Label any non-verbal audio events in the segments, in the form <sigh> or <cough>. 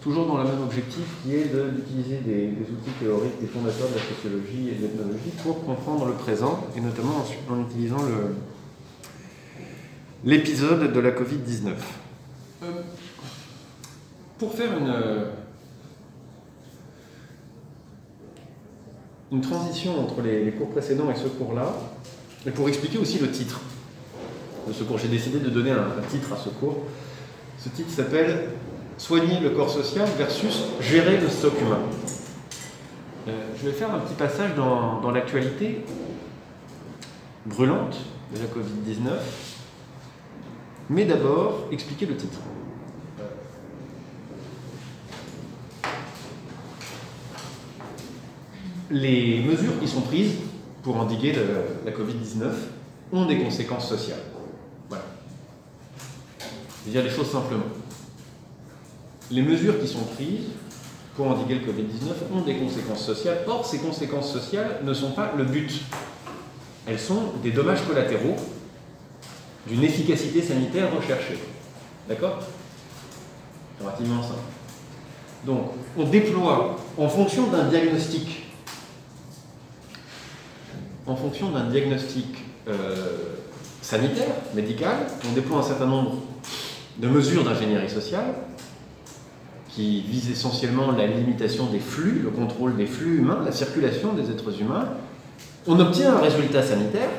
toujours dans le même objectif qui est d'utiliser des, outils théoriques des fondateurs de la sociologie et de l'ethnologie pour comprendre le présent, et notamment en, utilisant l'épisode de la Covid-19. Euh, pour faire une, une transition entre les, cours précédents et ce cours-là, et pour expliquer aussi le titre de ce cours, j'ai décidé de donner un titre à ce cours. Ce titre s'appelle soigner le corps social versus gérer le stock humain. Euh, je vais faire un petit passage dans, dans l'actualité brûlante de la Covid-19, mais d'abord expliquer le titre. Les mesures qui sont prises pour endiguer la Covid-19 ont des conséquences sociales. Voilà. Je vais dire les choses simplement les mesures qui sont prises pour endiguer le Covid-19 ont des conséquences sociales. Or, ces conséquences sociales ne sont pas le but. Elles sont des dommages collatéraux d'une efficacité sanitaire recherchée. D'accord? Relativement simple. Donc, on déploie en fonction d'un diagnostic, en fonction d'un diagnostic euh, sanitaire, médical, on déploie un certain nombre de mesures d'ingénierie sociale qui vise essentiellement la limitation des flux, le contrôle des flux humains, la circulation des êtres humains, on obtient un résultat sanitaire,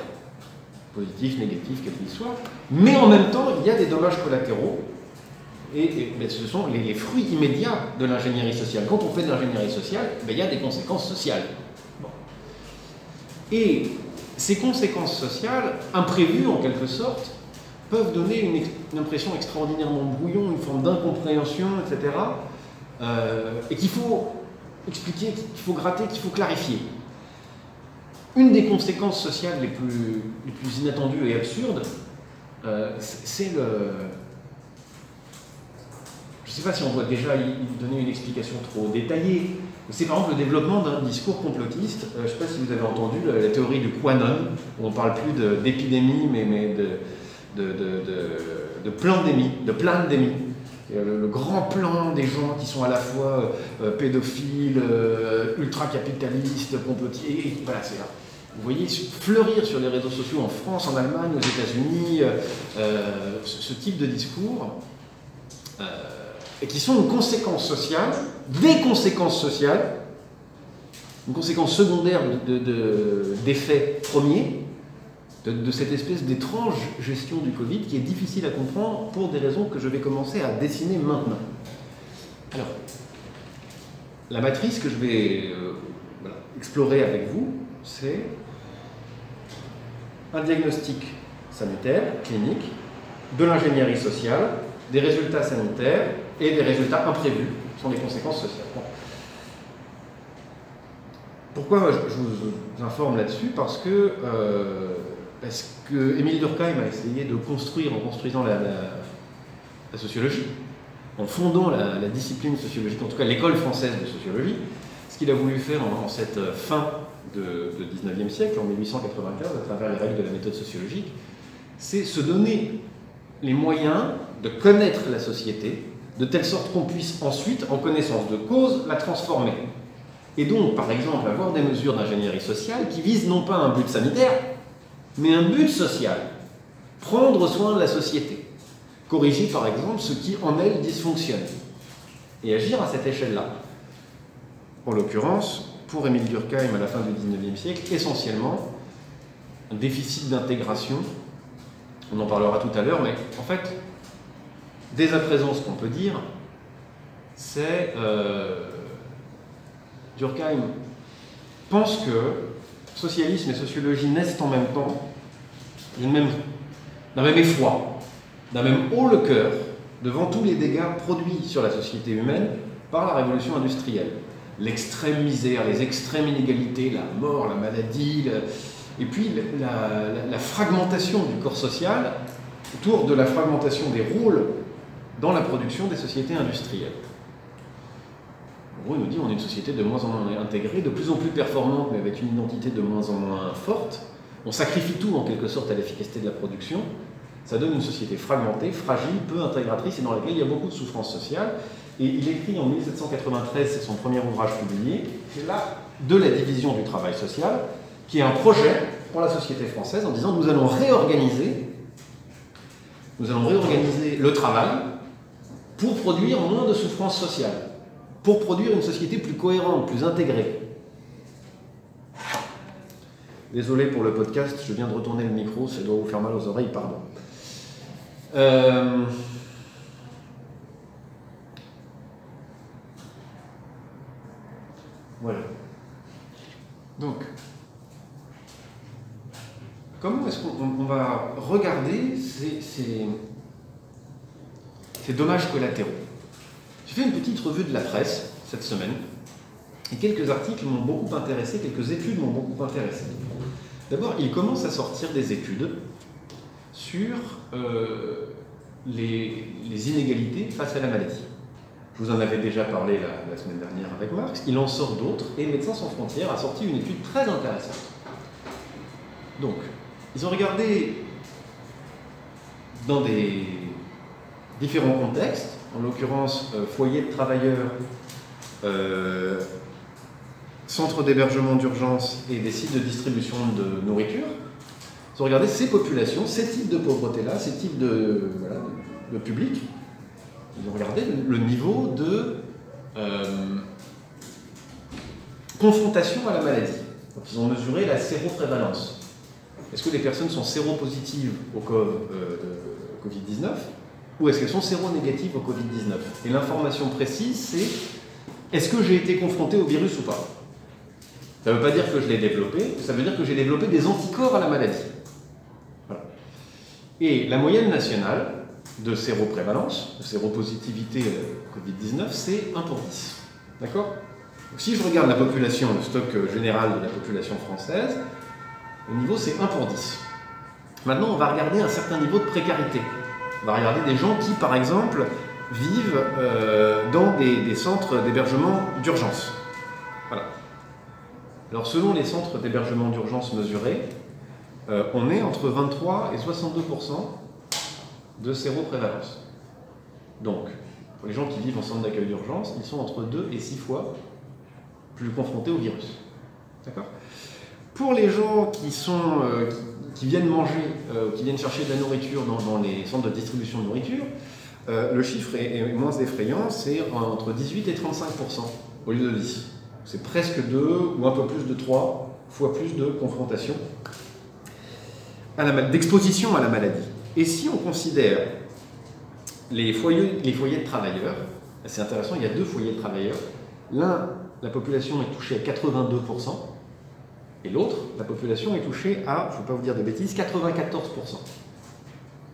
positif, négatif, quel qu'il soit, mais en même temps, il y a des dommages collatéraux, et, ce sont les, fruits immédiats de l'ingénierie sociale. Quand on fait de l'ingénierie sociale, ben, il y a des conséquences sociales. Et ces conséquences sociales, imprévues en quelque sorte, peuvent donner une, impression extraordinairement brouillon, une forme d'incompréhension, etc. Euh, et qu'il faut expliquer, qu'il faut gratter, qu'il faut clarifier. Une des conséquences sociales les plus, inattendues et absurdes, euh, c'est le... Je ne sais pas si on doit déjà y donner une explication trop détaillée, c'est par exemple le développement d'un discours complotiste. Euh, je ne sais pas si vous avez entendu la, théorie du quanon, on ne parle plus d'épidémie, mais de, de, de, de, pandémie, de pandémie. Le, le, grand plan des gens qui sont à la fois euh, pédophiles, euh, ultra-capitalistes, complotiers, voilà, c'est là. Vous voyez fleurir sur les réseaux sociaux en France, en Allemagne, aux États-Unis, euh, ce, type de discours, et qui sont une conséquence sociale, des conséquences sociales, une conséquence secondaire d'effets de, premiers, de, cette espèce d'étrange gestion du Covid qui est difficile à comprendre pour des raisons que je vais commencer à dessiner maintenant. Alors, la matrice que je vais euh, explorer avec vous, c'est un diagnostic sanitaire, clinique, de l'ingénierie sociale, des résultats sanitaires et des résultats imprévus, qui sont des conséquences sociales. Pourquoi je vous informe là-dessus Parce que euh, parce que Émile Durkheim a essayé de construire, en construisant la, sociologie, en fondant la, discipline sociologique, en tout cas l'école française de sociologie, ce qu'il a voulu faire en, cette fin de, de 19e siècle, en 1895, à travers les règles de la méthode sociologique, c'est se donner les moyens de connaître la société, de telle sorte qu'on puisse ensuite, en connaissance de cause, la transformer. Et donc, par exemple, avoir des mesures d'ingénierie sociale qui visent non pas un but sanitaire, mais un but social. Prendre soin de la société. Corriger par exemple ce qui en elle dysfonctionne. Et agir à cette échelle-là. En l'occurrence, pour Émile Durkheim à la fin du XIXe siècle, essentiellement un déficit d'intégration. On en parlera tout à l'heure, mais en fait, dès à présent, ce qu'on peut dire, c'est euh, Durkheim pense que socialisme et sociologie naissent en même temps, d'un même, effroi, d'un même haut le cœur devant tous les dégâts produits sur la société humaine par la révolution industrielle. L'extrême misère, les extrêmes inégalités, la mort, la maladie, et puis la, fragmentation du corps social autour de la fragmentation des rôles dans la production des sociétés industrielles. En gros, il nous dit on est une société de moins en moins intégrée, de plus en plus performante, mais avec une identité de moins en moins forte. On sacrifie tout en quelque sorte à l'efficacité de la production. Ça donne une société fragmentée, fragile, peu intégratrice et dans laquelle il y a beaucoup de souffrance sociale. Et il écrit en 1793, c'est son premier ouvrage publié, là de la division du travail social, qui est un projet pour la société française en disant nous allons réorganiser, nous allons réorganiser le travail pour produire moins de souffrance sociale, pour produire une société plus cohérente, plus intégrée. Désolé pour le podcast, je viens de retourner le micro, ça doit vous faire mal aux oreilles, pardon. Euh, Voilà. Donc, comment est-ce qu'on va regarder ces, dommages collatéraux? J'ai fait une petite revue de la presse cette semaine, et quelques articles m'ont beaucoup intéressé, quelques études m'ont beaucoup intéressé. D'abord, il commence à sortir des études sur euh, les, les inégalités face à la maladie. Je vous en avais déjà parlé la, semaine dernière avec Marx. Il en sort d'autres et Médecins sans frontières a sorti une étude très intéressante. Donc, ils ont regardé dans des différents contextes, en l'occurrence euh, foyers de travailleurs, euh, centres d'hébergement d'urgence et des sites de distribution de nourriture. Ils ont regardé ces populations, ces types de pauvreté-là, ces types de, voilà, de public, ils ont regardé le niveau de euh, confrontation à la maladie. Donc ils ont mesuré la séroprévalence. Est-ce que les personnes sont séropositives au euh, Covid-19 ou est-ce qu'elles sont séronégatives au Covid-19 Et l'information précise, c'est est-ce que j'ai été confronté au virus ou pas? Ça ne veut pas dire que je l'ai développé, ça veut dire que j'ai développé des anticorps à la maladie. Et la moyenne nationale, de séroprévalence, de séropositivité Covid-19, c'est 1 pour 10. D'accord? Si je regarde la population, le stock général de la population française, le niveau c'est 1 pour 10. Maintenant, on va regarder un certain niveau de précarité. On va regarder des gens qui, par exemple, vivent euh, dans des, centres d'hébergement d'urgence. Voilà. Alors, selon les centres d'hébergement d'urgence mesurés, euh, on est entre 23 et 62% de séroprévalence. Donc, pour les gens qui vivent en centre d'accueil d'urgence, ils sont entre 2 et 6 fois plus confrontés au virus. D'accord? Pour les gens qui, sont, euh, viennent manger, euh, qui viennent chercher de la nourriture dans, les centres de distribution de nourriture, euh, le chiffre est, moins effrayant, c'est entre 18 et 35% au lieu de 10. C'est presque 2 ou un peu plus de 3 fois plus de confrontation, d'exposition à la maladie. Et si on considère les foyers de travailleurs, c'est intéressant, il y a deux foyers de travailleurs. L'un, la population est touchée à 82%, et l'autre, la population est touchée à, je ne veux pas vous dire de bêtises, 94%.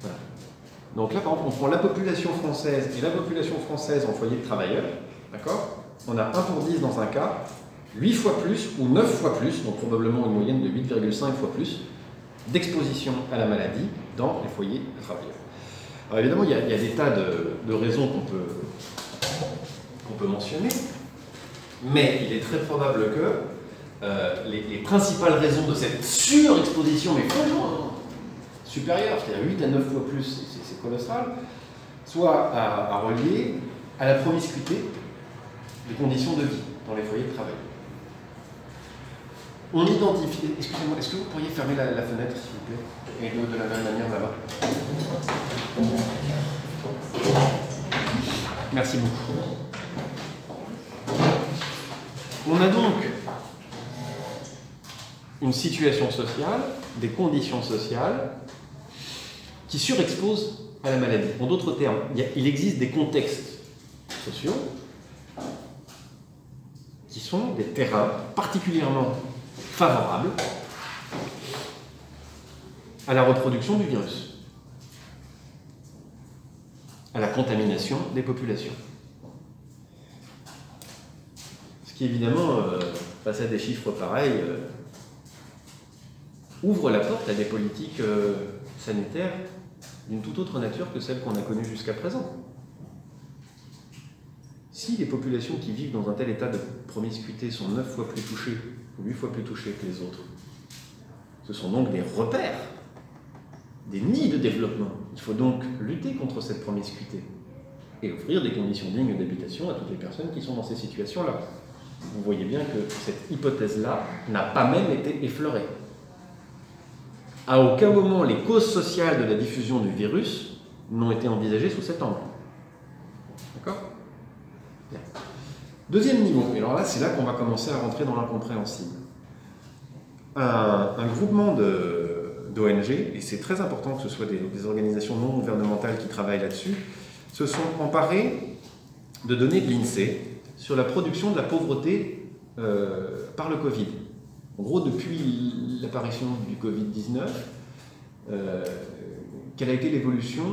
Voilà. Donc là, par exemple, on prend la population française et la population française en foyer de travailleurs, d'accord? On a 1 pour 10 dans un cas, 8 fois plus ou 9 fois plus, donc probablement une moyenne de 8,5 fois plus, d'exposition à la maladie dans les foyers de travailleurs. Alors évidemment, il y, a, des tas de, raisons qu'on peut, qu'on peut mentionner, mais il est très probable que euh, les, principales raisons de cette surexposition, mais franchement supérieure, c'est-à-dire 8 à 9 fois plus, c'est colossal, soient à relier à la promiscuité des conditions de vie dans les foyers de travail. On identifie. Excusez-moi, est-ce que vous pourriez fermer la, fenêtre, s'il vous plaît Et de, de la même manière là-bas? Merci beaucoup. On a donc une situation sociale, des conditions sociales qui surexposent à la maladie. En d'autres termes, il existe des contextes sociaux qui sont des terrains particulièrement favorable à la reproduction du virus, à la contamination des populations. Ce qui évidemment, euh, face à des chiffres pareils, euh, ouvre la porte à des politiques euh, sanitaires d'une toute autre nature que celles qu'on a connues jusqu'à présent. Si les populations qui vivent dans un tel état de promiscuité sont neuf fois plus touchées huit fois plus touchés que les autres. Ce sont donc des repères, des nids de développement faut donc lutter contre cette promiscuité et offrir des conditions dignes d'habitation à toutes les personnes qui sont dans ces situations-là. Vous voyez bien que cette hypothèse-là n'a pas même été effleurée. À aucun moment les causes sociales de la diffusion du virus n'ont été envisagées sous cet angle. D'accord? Deuxième niveau, et alors là c'est là qu'on va commencer à rentrer dans l'incompréhensible. Un, groupement d'ONG, et c'est très important que ce soit des, des organisations non gouvernementales qui travaillent là-dessus, se sont emparés de données de l'INSEE sur la production de la pauvreté euh, par le Covid. En gros, depuis l'apparition du Covid-19, euh, quelle a été l'évolution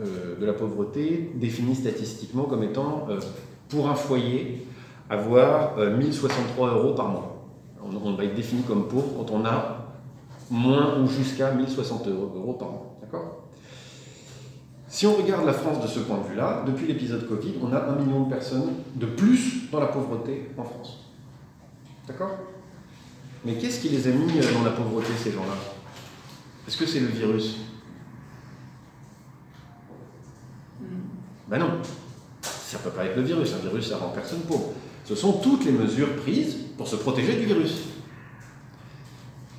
euh, de la pauvreté définie statistiquement comme étant, pour un foyer, avoir 1063 euros par mois? On, on, va être défini comme pauvre quand on a moins ou jusqu'à 1060 euros par mois. D'accord? Si on regarde la France de ce point de vue-là, depuis l'épisode Covid, on a un million de personnes de plus dans la pauvreté en France. D'accord? Mais qu'est-ce qui les a mis dans la pauvreté, ces gens-là? Est-ce que c'est le virus? Ben non. Ça ne peut pas être le virus. Un virus, ça rend personne pauvre. Ce sont toutes les mesures prises pour se protéger du virus.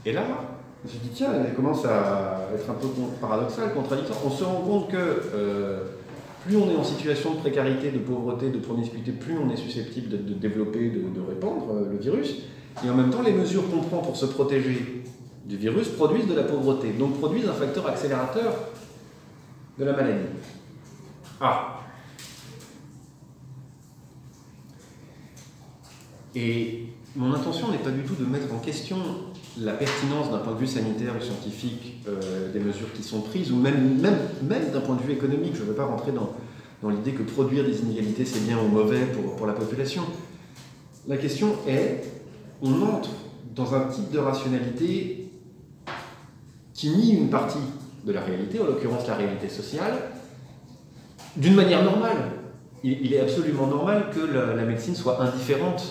Et là, je me suis dit, tiens, elle commence à être un peu paradoxale, contradictoire. On se rend compte que euh, plus on est en situation de précarité, de pauvreté, de promiscuité, plus on est susceptible de, développer, de, répandre euh, le virus. Et en même temps, les mesures qu'on prend pour se protéger du virus produisent de la pauvreté, donc produisent un facteur accélérateur de la maladie. Ah Et mon intention n'est pas du tout de mettre en question la pertinence d'un point de vue sanitaire ou scientifique euh, des mesures qui sont prises, ou même, même, même d'un point de vue économique. Je ne veux pas rentrer dans, dans l'idée que produire des inégalités, c'est bien ou mauvais pour, pour la population. La question est, on entre dans un type de rationalité qui nie une partie de la réalité, en l'occurrence la réalité sociale, d'une manière normale. Il, est absolument normal que la, médecine soit indifférente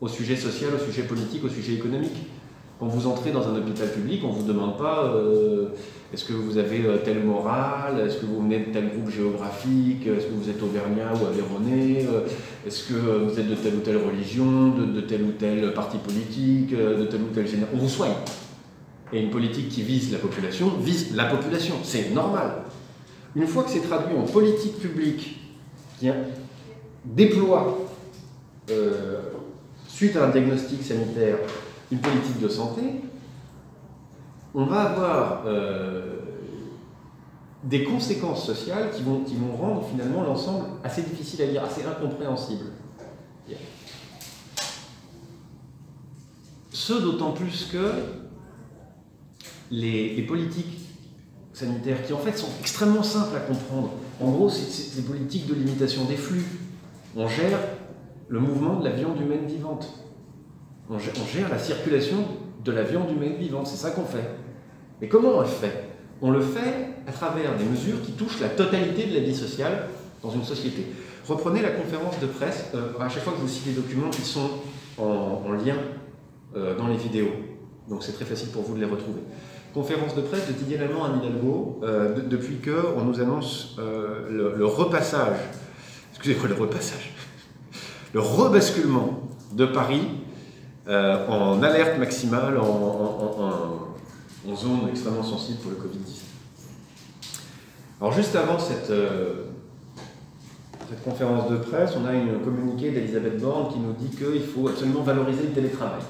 au sujet social, au sujet politique, au sujet économique. Quand vous entrez dans un hôpital public, on ne vous demande pas euh, est-ce que vous avez euh, telle morale, est-ce que vous venez de tel groupe géographique, est-ce que vous êtes auvergnat ou aveyronais, euh, est-ce que vous êtes de telle ou telle religion, de, tel ou tel parti politique, de telle ou telle génération. On vous soigne. Et une politique qui vise la population vise la population. C'est normal. Une fois que c'est traduit en politique publique qui déploie, euh, suite à un diagnostic sanitaire, une politique de santé, on va avoir euh, des conséquences sociales qui vont, qui vont rendre finalement l'ensemble assez difficile à lire, assez incompréhensible. Ce d'autant plus que les, politiques sanitaires, qui en fait sont extrêmement simples à comprendre, en gros c'est des politiques de limitation des flux. On gère le mouvement de la viande humaine vivante. On gère, la circulation de la viande humaine vivante, c'est ça qu'on fait. Mais comment on le fait? On le fait à travers des mesures qui touchent la totalité de la vie sociale dans une société. Reprenez la conférence de presse, euh, à chaque fois que je vous cite des documents qui sont en, lien euh, dans les vidéos, donc c'est très facile pour vous de les retrouver. Conférence de presse de Didier Lallemand à Hidalgo, euh, de, depuis qu'on nous annonce le, le, repassage, excusez-moi, le repassage, <laughs> le rebasculement de Paris euh, en alerte maximale, en, zone extrêmement sensible pour le Covid-19. Alors juste avant cette, euh, cette, conférence de presse, on a une communiqué d'Elisabeth Borne qui nous dit qu'il faut absolument valoriser le télétravail.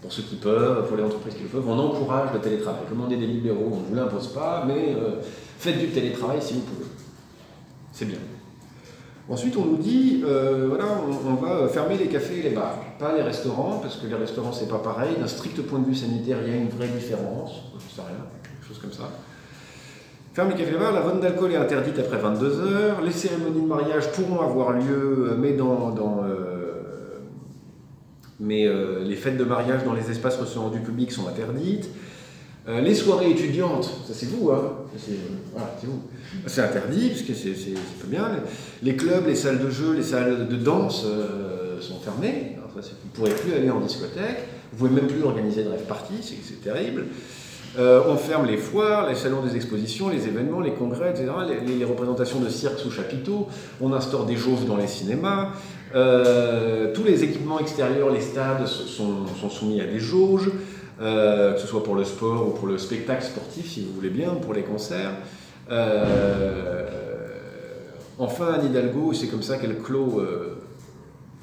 Pour ceux qui peuvent, pour les entreprises qui le peuvent, on encourage le télétravail. Est des libéraux, on ne vous l'impose pas, mais euh, faites du télétravail si vous pouvez. C'est bien. Ensuite, on nous dit, euh, voilà, on, va fermer les cafés et les bars, pas les restaurants, parce que les restaurants, c'est pas pareil. D'un strict point de vue sanitaire, il y a une vraie différence, je sais rien, quelque chose comme ça. Ferme les cafés et les bars, la vente d'alcool est interdite après 22 heures, les cérémonies de mariage pourront avoir lieu, euh, mais euh, les fêtes de mariage dans les espaces recevant du public sont interdites. Euh, les soirées étudiantes, ça c'est vous, hein c'est voilà, vous. C'est interdit, parce que c'est pas bien. Les clubs, les salles de jeu, les salles de danse euh, sont fermées. Vous ne pourrez plus aller en discothèque. Vous ne pouvez même plus organiser de rêve party, c'est terrible. Euh, on ferme les foires, les salons des expositions, les événements, les congrès, etc., les, représentations de cirques sous chapiteaux. On instaure des jauges dans les cinémas. Euh, tous les équipements extérieurs, les stades sont, soumis à des jauges, euh, que ce soit pour le sport ou pour le spectacle sportif, si vous voulez bien, pour les concerts. enfin, Anne Hidalgo, c'est comme ça qu'elle clôt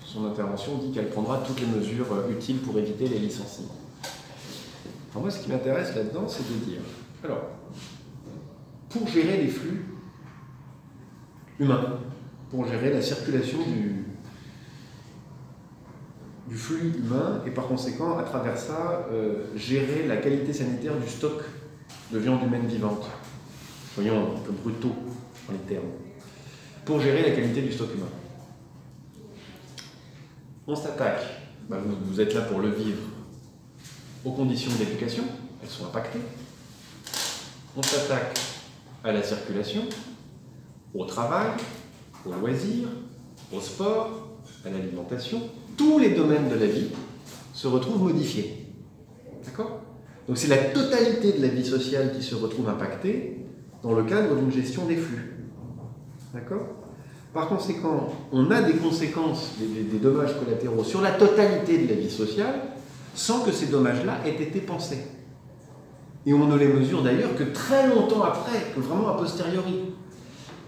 son intervention, dit qu'elle prendra toutes les mesures utiles pour éviter les licenciements moi, ce qui m'intéresse là-dedans, c'est de dire, alors, pour gérer les flux humains, pour gérer la circulation du, du flux humain, et par conséquent, à travers ça, euh, gérer la qualité sanitaire du stock de viande humaine vivante. Soyons un peu brutaux dans les termes. Pour gérer la qualité du stock humain. On s'attaque, bah, vous êtes là pour le vivre, aux conditions d'éducation, elles sont impactées. On s'attaque à la circulation, au travail, au loisir, au sport, à l'alimentation. Tous les domaines de la vie se retrouvent modifiés. D'accord? Donc c'est la totalité de la vie sociale qui se retrouve impactée dans le cadre d'une gestion des flux. D'accord? Par conséquent, on a des conséquences, des, dommages collatéraux sur la totalité de la vie sociale sans que ces dommages-là aient été pensés. Et on ne les mesure d'ailleurs que très longtemps après, que vraiment a posteriori.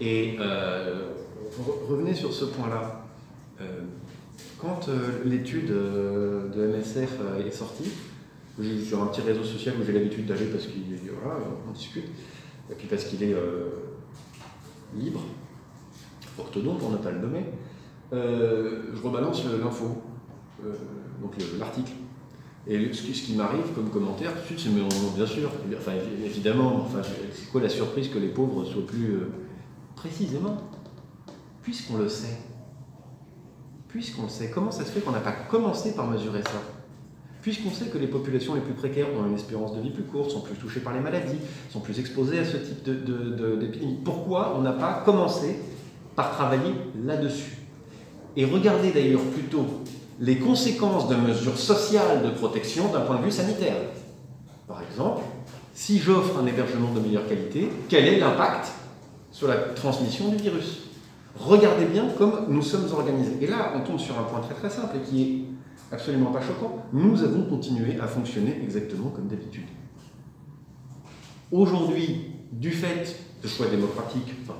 Et euh, revenez sur ce point-là. Euh, quand euh, l'étude de MSF est sortie, sur un petit réseau social où j'ai l'habitude d'aller parce qu'il on discute, et puis parce qu'il est libre, orthodonte pour ne pas le nommer, je rebalance l'info, donc l'article. Et ce qui, m'arrive comme commentaire, tout de suite, c'est bien sûr, enfin, évidemment, enfin, c'est quoi la surprise que les pauvres soient plus euh, précisément? Puisqu'on le sait, puisqu'on sait, comment ça se fait qu'on n'a pas commencé par mesurer ça? Puisqu'on sait que les populations les plus précaires ont une espérance de vie plus courte, sont plus touchées par les maladies, sont plus exposées à ce type d'épidémie, de, pourquoi on n'a pas commencé par travailler là-dessus? Et regardez d'ailleurs plutôt les conséquences de mesures sociales de protection d'un point de vue sanitaire. Par exemple, si j'offre un hébergement de meilleure qualité, quel est l'impact sur la transmission du virus? Regardez bien comme nous sommes organisés. Et là, on tombe sur un point très très simple et qui est absolument pas choquant. Nous avons continué à fonctionner exactement comme d'habitude. Aujourd'hui, du fait de choix démocratiques, enfin,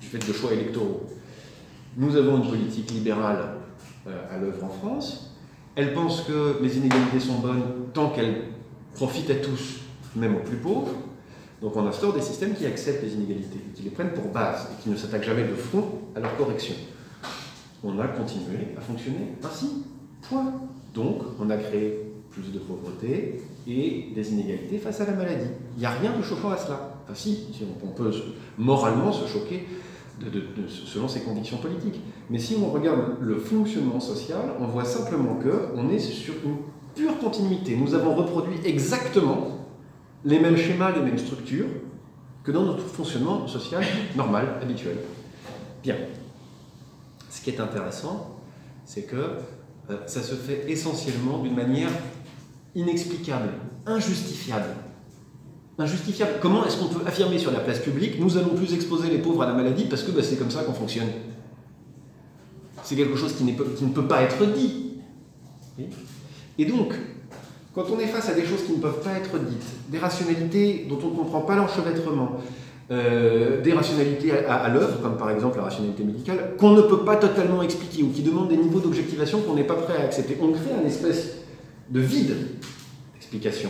du fait de choix électoraux, nous avons une politique libérale euh, à l'œuvre en France. Elle pense que les inégalités sont bonnes tant qu'elles profitent à tous, même aux plus pauvres. Donc on instaure des systèmes qui acceptent les inégalités, qui les prennent pour base et qui ne s'attaquent jamais de front à leur correction. On a continué à fonctionner ainsi. Point. Donc on a créé plus de pauvreté et des inégalités face à la maladie. Il n'y a rien de choquant à cela. Enfin si, on peut moralement se choquer selon ses conditions politiques. Mais si on regarde le fonctionnement social, on voit simplement qu'on est sur une pure continuité. Nous avons reproduit exactement les mêmes schémas, les mêmes structures que dans notre fonctionnement social normal, habituel. Bien. Ce qui est intéressant, c'est que euh, ça se fait essentiellement d'une manière inexplicable, injustifiable injustifiable. Comment est-ce qu'on peut affirmer sur la place publique nous allons plus exposer les pauvres à la maladie parce que bah, c'est comme ça qu'on fonctionne? C'est quelque chose qui, qui, ne peut pas être dit. Et donc, quand on est face à des choses qui ne peuvent pas être dites, des rationalités dont on ne comprend pas l'enchevêtrement, euh, des rationalités à, à l'œuvre, comme par exemple la rationalité médicale, qu'on ne peut pas totalement expliquer ou qui demandent des niveaux d'objectivation qu'on n'est pas prêt à accepter, on crée un espèce de vide d'explication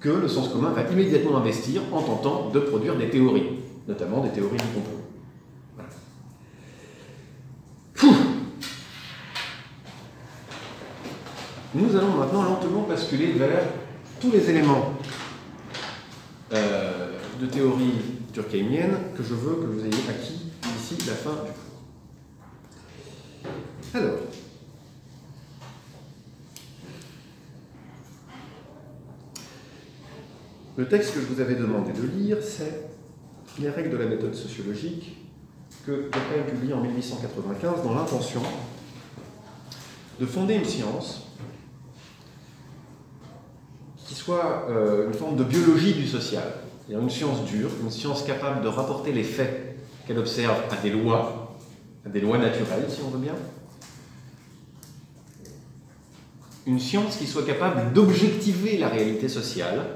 que le sens commun va immédiatement investir en tentant de produire des théories, notamment des théories du complot. Nous allons maintenant lentement basculer vers tous les éléments euh, de théorie durkheimienne que je veux que vous ayez acquis d'ici la fin du cours. Alors, Le texte que je vous avais demandé de lire, c'est Les règles de la méthode sociologique que Durkheim publie en 1895 dans l'intention de fonder une science soit euh, une forme de biologie du social, c'est-à-dire une science dure, une science capable de rapporter les faits qu'elle observe à des lois, à des lois naturelles, si on veut bien. Une science qui soit capable d'objectiver la réalité sociale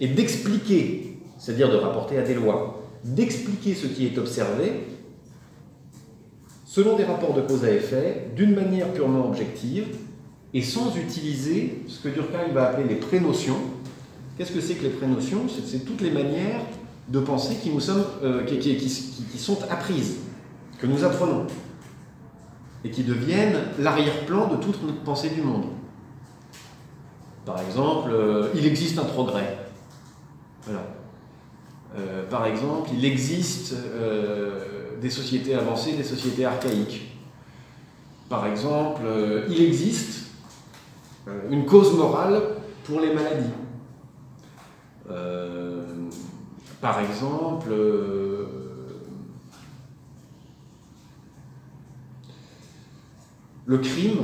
et d'expliquer, c'est-à-dire de rapporter à des lois, d'expliquer ce qui est observé selon des rapports de cause à effet, d'une manière purement objective, et sans utiliser ce que Durkheim va appeler les prénotions. Qu'est-ce que c'est que les prénotions? C'est toutes les manières de penser qui, nous sommes, euh, qui, sont apprises, que nous apprenons, et qui deviennent l'arrière-plan de toute notre pensée du monde. Par exemple, euh, il existe un progrès. Voilà. Euh, par exemple, il existe des sociétés avancées, des sociétés archaïques. Par exemple, il existe une cause morale pour les maladies. Par exemple, euh, le crime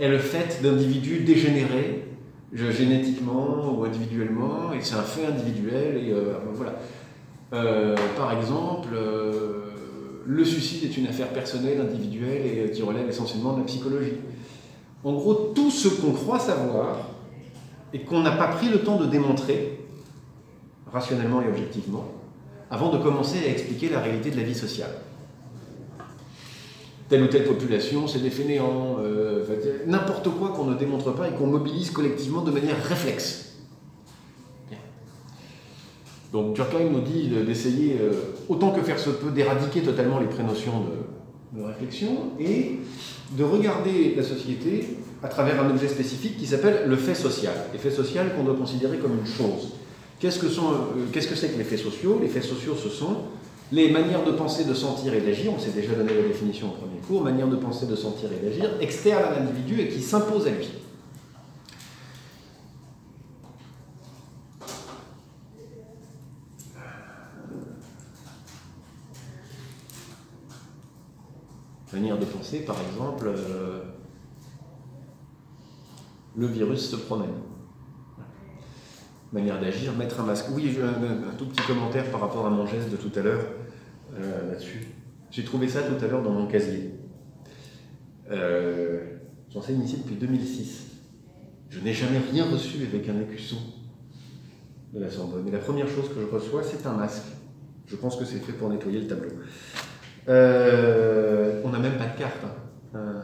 est le fait d'individus dégénérés génétiquement ou individuellement, et c'est un fait individuel. Et, euh, voilà. Euh, par exemple, le suicide est une affaire personnelle, individuelle, et qui relève essentiellement de la psychologie. En gros, tout ce qu'on croit savoir et qu'on n'a pas pris le temps de démontrer, rationnellement et objectivement, avant de commencer à expliquer la réalité de la vie sociale. Telle ou telle population, c'est des fainéants, euh, n'importe quoi qu'on ne démontre pas et qu'on mobilise collectivement de manière réflexe. Donc Durkheim nous dit d'essayer, euh, autant que faire se peut, d'éradiquer totalement les prénotions de, de réflexion et de regarder la société à travers un objet spécifique qui s'appelle le fait social. Le fait social qu'on doit considérer comme une chose. Qu'est-ce que euh, c'est -ce que, les faits sociaux? Les faits sociaux, ce sont les manières de penser, de sentir et d'agir, on s'est déjà donné la définition au premier cours, manières de penser, de sentir et d'agir, externes à l'individu et qui s'imposent à lui. Manière de penser, par exemple, euh, le virus se promène manière d'agir, mettre un masque. Oui, un, tout petit commentaire par rapport à mon geste de tout à l'heure euh, là-dessus. J'ai trouvé ça tout à l'heure dans mon casier. Euh, J'enseigne ici depuis 2006. Je n'ai jamais rien reçu avec un écusson de la Sorbonne. Mais la première chose que je reçois, c'est un masque. Je pense que c'est fait pour nettoyer le tableau. Euh, on n'a même pas de carte. Hein. Euh,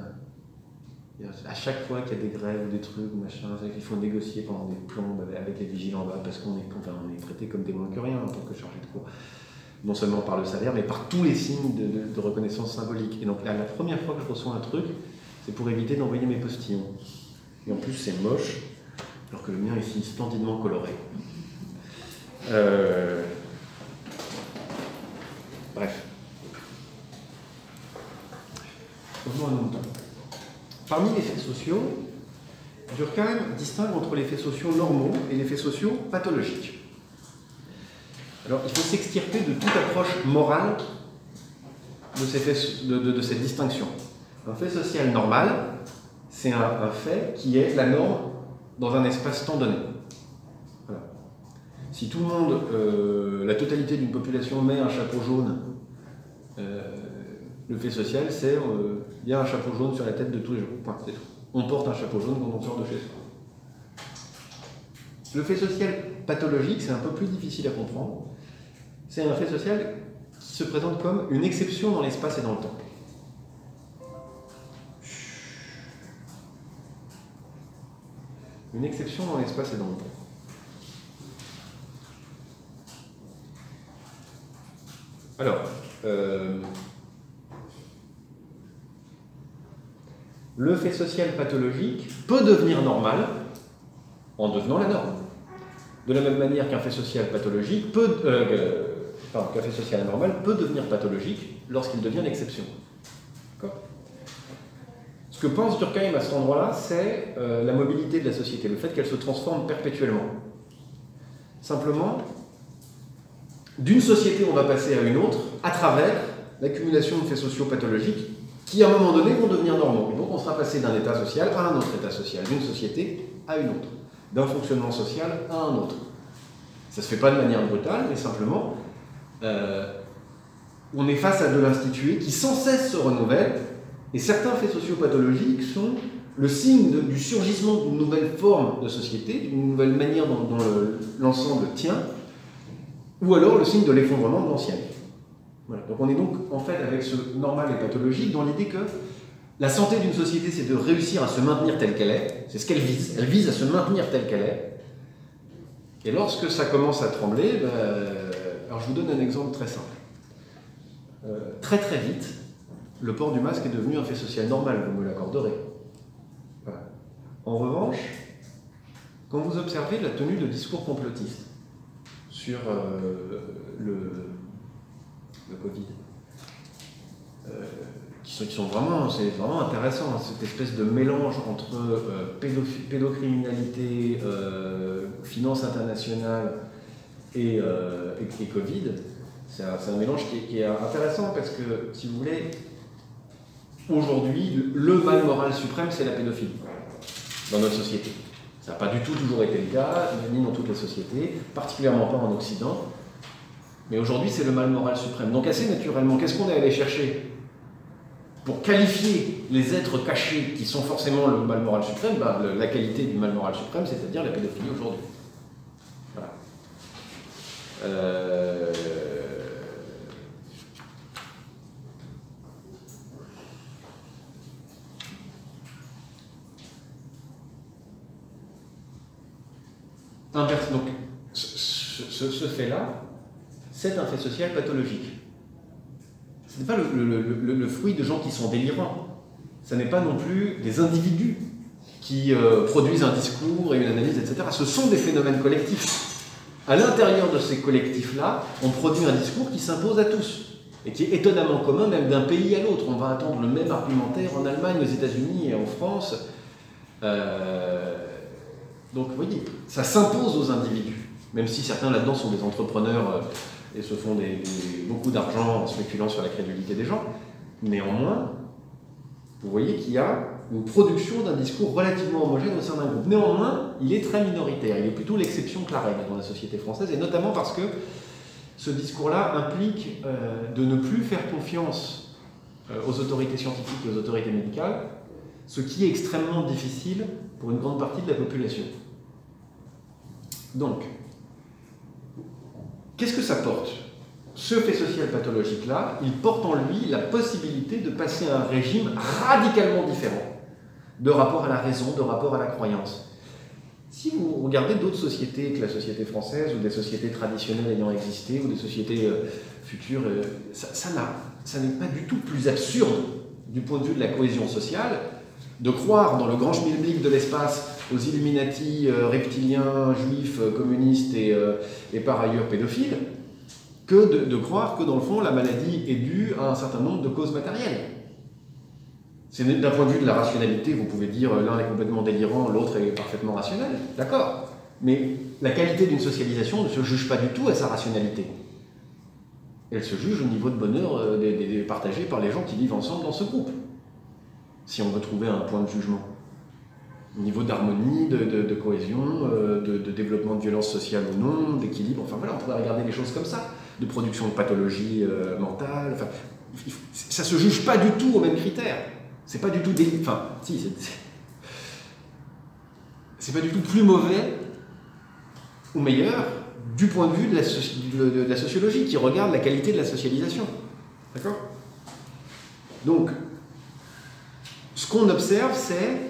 à chaque fois qu'il y a des grèves ou des trucs, machin, il faut négocier pendant des plombes avec les vigilants bas parce qu'on est, enfin, traité comme des rien en tant que chargé de cours. Non seulement par le salaire, mais par tous les signes de, reconnaissance symbolique. Et donc la première fois que je reçois un truc, c'est pour éviter d'envoyer mes postillons. Et en plus, c'est moche, alors que le mien est si splendidement coloré. Euh, bref. Parmi les faits sociaux, Durkheim distingue entre les faits sociaux normaux et les faits sociaux pathologiques. Alors, il faut s'extirper de toute approche morale de, cette distinction. Un fait social normal, c'est un, fait qui est la norme dans un espace-temps donné. Si tout le monde, euh, la totalité d'une population met un chapeau jaune, euh, le fait social, c'est euh, y a un chapeau jaune sur la tête de tous les jours. On porte un chapeau jaune quand on sort de chez soi. Le fait social pathologique, c'est un peu plus difficile à comprendre. C'est un fait social qui se présente comme une exception dans l'espace et dans le temps. Une exception dans l'espace et dans le temps. Alors, euh, le fait social pathologique peut devenir normal en devenant la norme. De la même manière qu'un fait social pathologique peut, euh, anormal peut devenir pathologique lorsqu'il devient l'exception. Ce que pense Durkheim à cet endroit-là, c'est euh, la mobilité de la société, le fait qu'elle se transforme perpétuellement. Simplement, d'une société, on va passer à une autre à travers l'accumulation de faits sociaux pathologiques qui à un moment donné vont devenir normaux. Et donc on sera passé d'un état social à un autre état social, d'une société à une autre. d'un fonctionnement social à un autre. Ça ne se fait pas de manière brutale, mais simplement, euh, on est face à de l'institué qui sans cesse se renouvelle, et certains faits sociopathologiques sont le signe du surgissement d'une nouvelle forme de société, d'une nouvelle manière dont, l'ensemble tient, ou alors le signe de l'effondrement de l'ancienne. Donc on est donc en fait avec ce normal et pathologique dans l'idée que la santé d'une société, c'est de réussir à se maintenir telle qu'elle est, c'est ce qu'elle vise, elle vise à se maintenir telle qu'elle est, et lorsque ça commence à trembler, ben, alors je vous donne un exemple très simple. Euh, très très vite, le port du masque est devenu un fait social normal, vous me l'accorderez. En revanche, quand vous observez la tenue de discours complotistes sur euh, le, le, Covid, euh, qui, sont, vraiment, c'est vraiment intéressant, hein, cette espèce de mélange entre euh, pédocriminalité, finance internationale et, et, Covid, c'est un, mélange qui qui est intéressant parce que, si vous voulez, aujourd'hui, le mal moral suprême, c'est la pédophilie dans notre société. Ça n'a pas du tout toujours été le cas, ni dans toutes les sociétés, particulièrement pas en Occident. Mais aujourd'hui, c'est le mal moral suprême. Donc assez naturellement, qu'est-ce qu'on est allé chercher pour qualifier les êtres cachés qui sont forcément le mal moral suprême? Ben, La qualité du mal moral suprême, c'est-à-dire la pédophilie aujourd'hui. Voilà. Euh... Donc, ce, fait-là, c'est un fait social pathologique. Ce n'est pas le, fruit de gens qui sont délirants. Ce n'est pas non plus des individus qui euh, produisent un discours et une analyse, etc. Ce sont des phénomènes collectifs. À l'intérieur de ces collectifs-là, on produit un discours qui s'impose à tous et qui est étonnamment commun même d'un pays à l'autre. On va attendre le même argumentaire en Allemagne, aux États-Unis et en France. Euh, donc vous voyez, ça s'impose aux individus, même si certains là-dedans sont des entrepreneurs euh, et se font beaucoup d'argent en spéculant sur la crédulité des gens. Néanmoins, vous voyez qu'il y a une production d'un discours relativement homogène au sein d'un groupe. Néanmoins, il est très minoritaire, il est plutôt l'exception que la règle dans la société française, et notamment parce que ce discours-là implique euh, de ne plus faire confiance euh, aux autorités scientifiques et aux autorités médicales, ce qui est extrêmement difficile pour une grande partie de la population. Donc, qu'est-ce que ça porte? Ce fait social pathologique-là, il porte en lui la possibilité de passer à un régime radicalement différent de rapport à la raison, de rapport à la croyance. Si vous regardez d'autres sociétés que la société française, ou des sociétés traditionnelles ayant existé, ou des sociétés euh, futures, euh, ça, ça n'est pas du tout plus absurde du point de vue de la cohésion sociale de croire dans le grand schmilblick de l'espace aux Illuminati euh, reptiliens, juifs, euh, communistes euh, et, par ailleurs pédophiles, que de, croire que dans le fond la maladie est due à un certain nombre de causes matérielles. C'est d'un point de vue de la rationalité, vous pouvez dire l'un est complètement délirant, l'autre est parfaitement rationnel, d'accord. Mais la qualité d'une socialisation ne se juge pas du tout à sa rationalité. Elle se juge au niveau de bonheur partagé par les gens qui vivent ensemble dans ce groupe si on veut trouver un point de jugement. Au niveau d'harmonie, de, cohésion, euh, de, développement de violence sociale ou non, d'équilibre, enfin voilà, on pourrait regarder les choses comme ça, de production de pathologie euh, mentale, enfin, ça se juge pas du tout aux mêmes critères. C'est pas du tout des... Enfin, si, c'est pas du tout plus mauvais ou meilleur du point de vue de la, de la sociologie qui regarde la qualité de la socialisation. D'accord? Donc, ce qu'on observe, c'est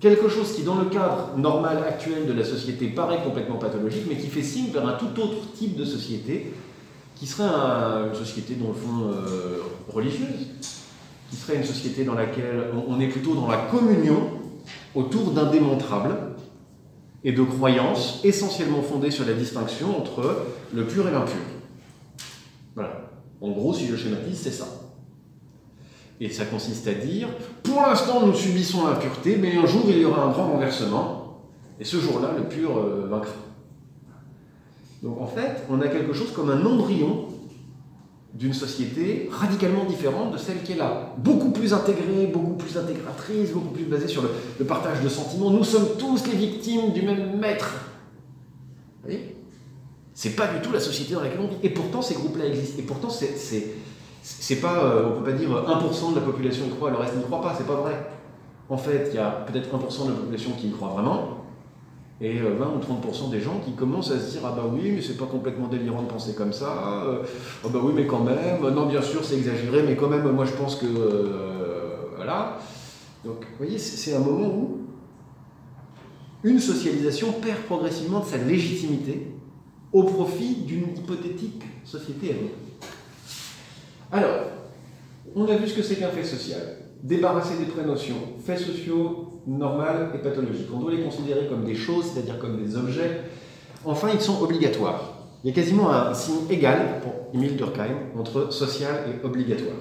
quelque chose qui, dans le cadre normal actuel de la société, paraît complètement pathologique, mais qui fait signe vers un tout autre type de société, qui serait une société, dans le fond, euh, religieuse, qui serait une société dans laquelle on est plutôt dans la communion autour d'indémontrables et de croyances essentiellement fondées sur la distinction entre le pur et l'impur. Voilà. En gros, si je schématise, c'est ça. Et ça consiste à dire, pour l'instant nous subissons l'impureté, mais un jour il y aura un grand renversement, et ce jour-là le pur euh, vaincra. Donc en fait, on a quelque chose comme un embryon d'une société radicalement différente de celle qui est là. Beaucoup plus intégrée, beaucoup plus intégratrice, beaucoup plus basée sur le, partage de sentiments. Nous sommes tous les victimes du même maître. Vous voyez? C'est pas du tout la société dans laquelle on vit. Et pourtant, ces groupes-là existent. Et pourtant, c'est, c'est, pas, euh, on peut pas dire 1% de la population y croit, le reste n'y croit pas. C'est pas vrai. En fait, il y a peut-être 1% de la population qui y croit vraiment, et 20 euh, ou 30% des gens qui commencent à se dire Ah bah oui, mais c'est pas complètement délirant de penser comme ça, euh, ah bah oui, mais quand même, non, bien sûr, c'est exagéré, mais quand même, moi je pense que. Euh, voilà. Donc, vous voyez, c'est un moment où une socialisation perd progressivement de sa légitimité au profit d'une hypothétique société à venir. Alors, on a vu ce que c'est qu'un fait social débarrasser des prénotions, faits sociaux normaux et pathologiques. On doit les considérer comme des choses, c'est-à-dire comme des objets. Enfin, ils sont obligatoires. Il y a quasiment un signe égal pour Emile Durkheim entre social et obligatoire.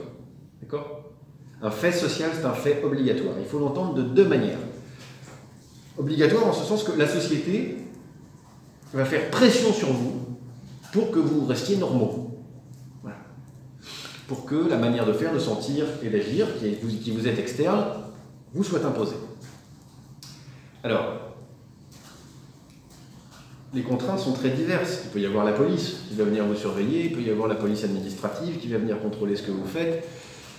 D'accord? Un fait social, c'est un fait obligatoire. Il faut l'entendre de deux manières. Obligatoire en ce sens que la société va faire pression sur vous pour que vous restiez normaux pour que la manière de faire, de sentir et d'agir, qui, vous est externe, vous soit imposée. Alors, les contraintes sont très diverses. Il peut y avoir la police qui va venir vous surveiller, il peut y avoir la police administrative qui va venir contrôler ce que vous faites,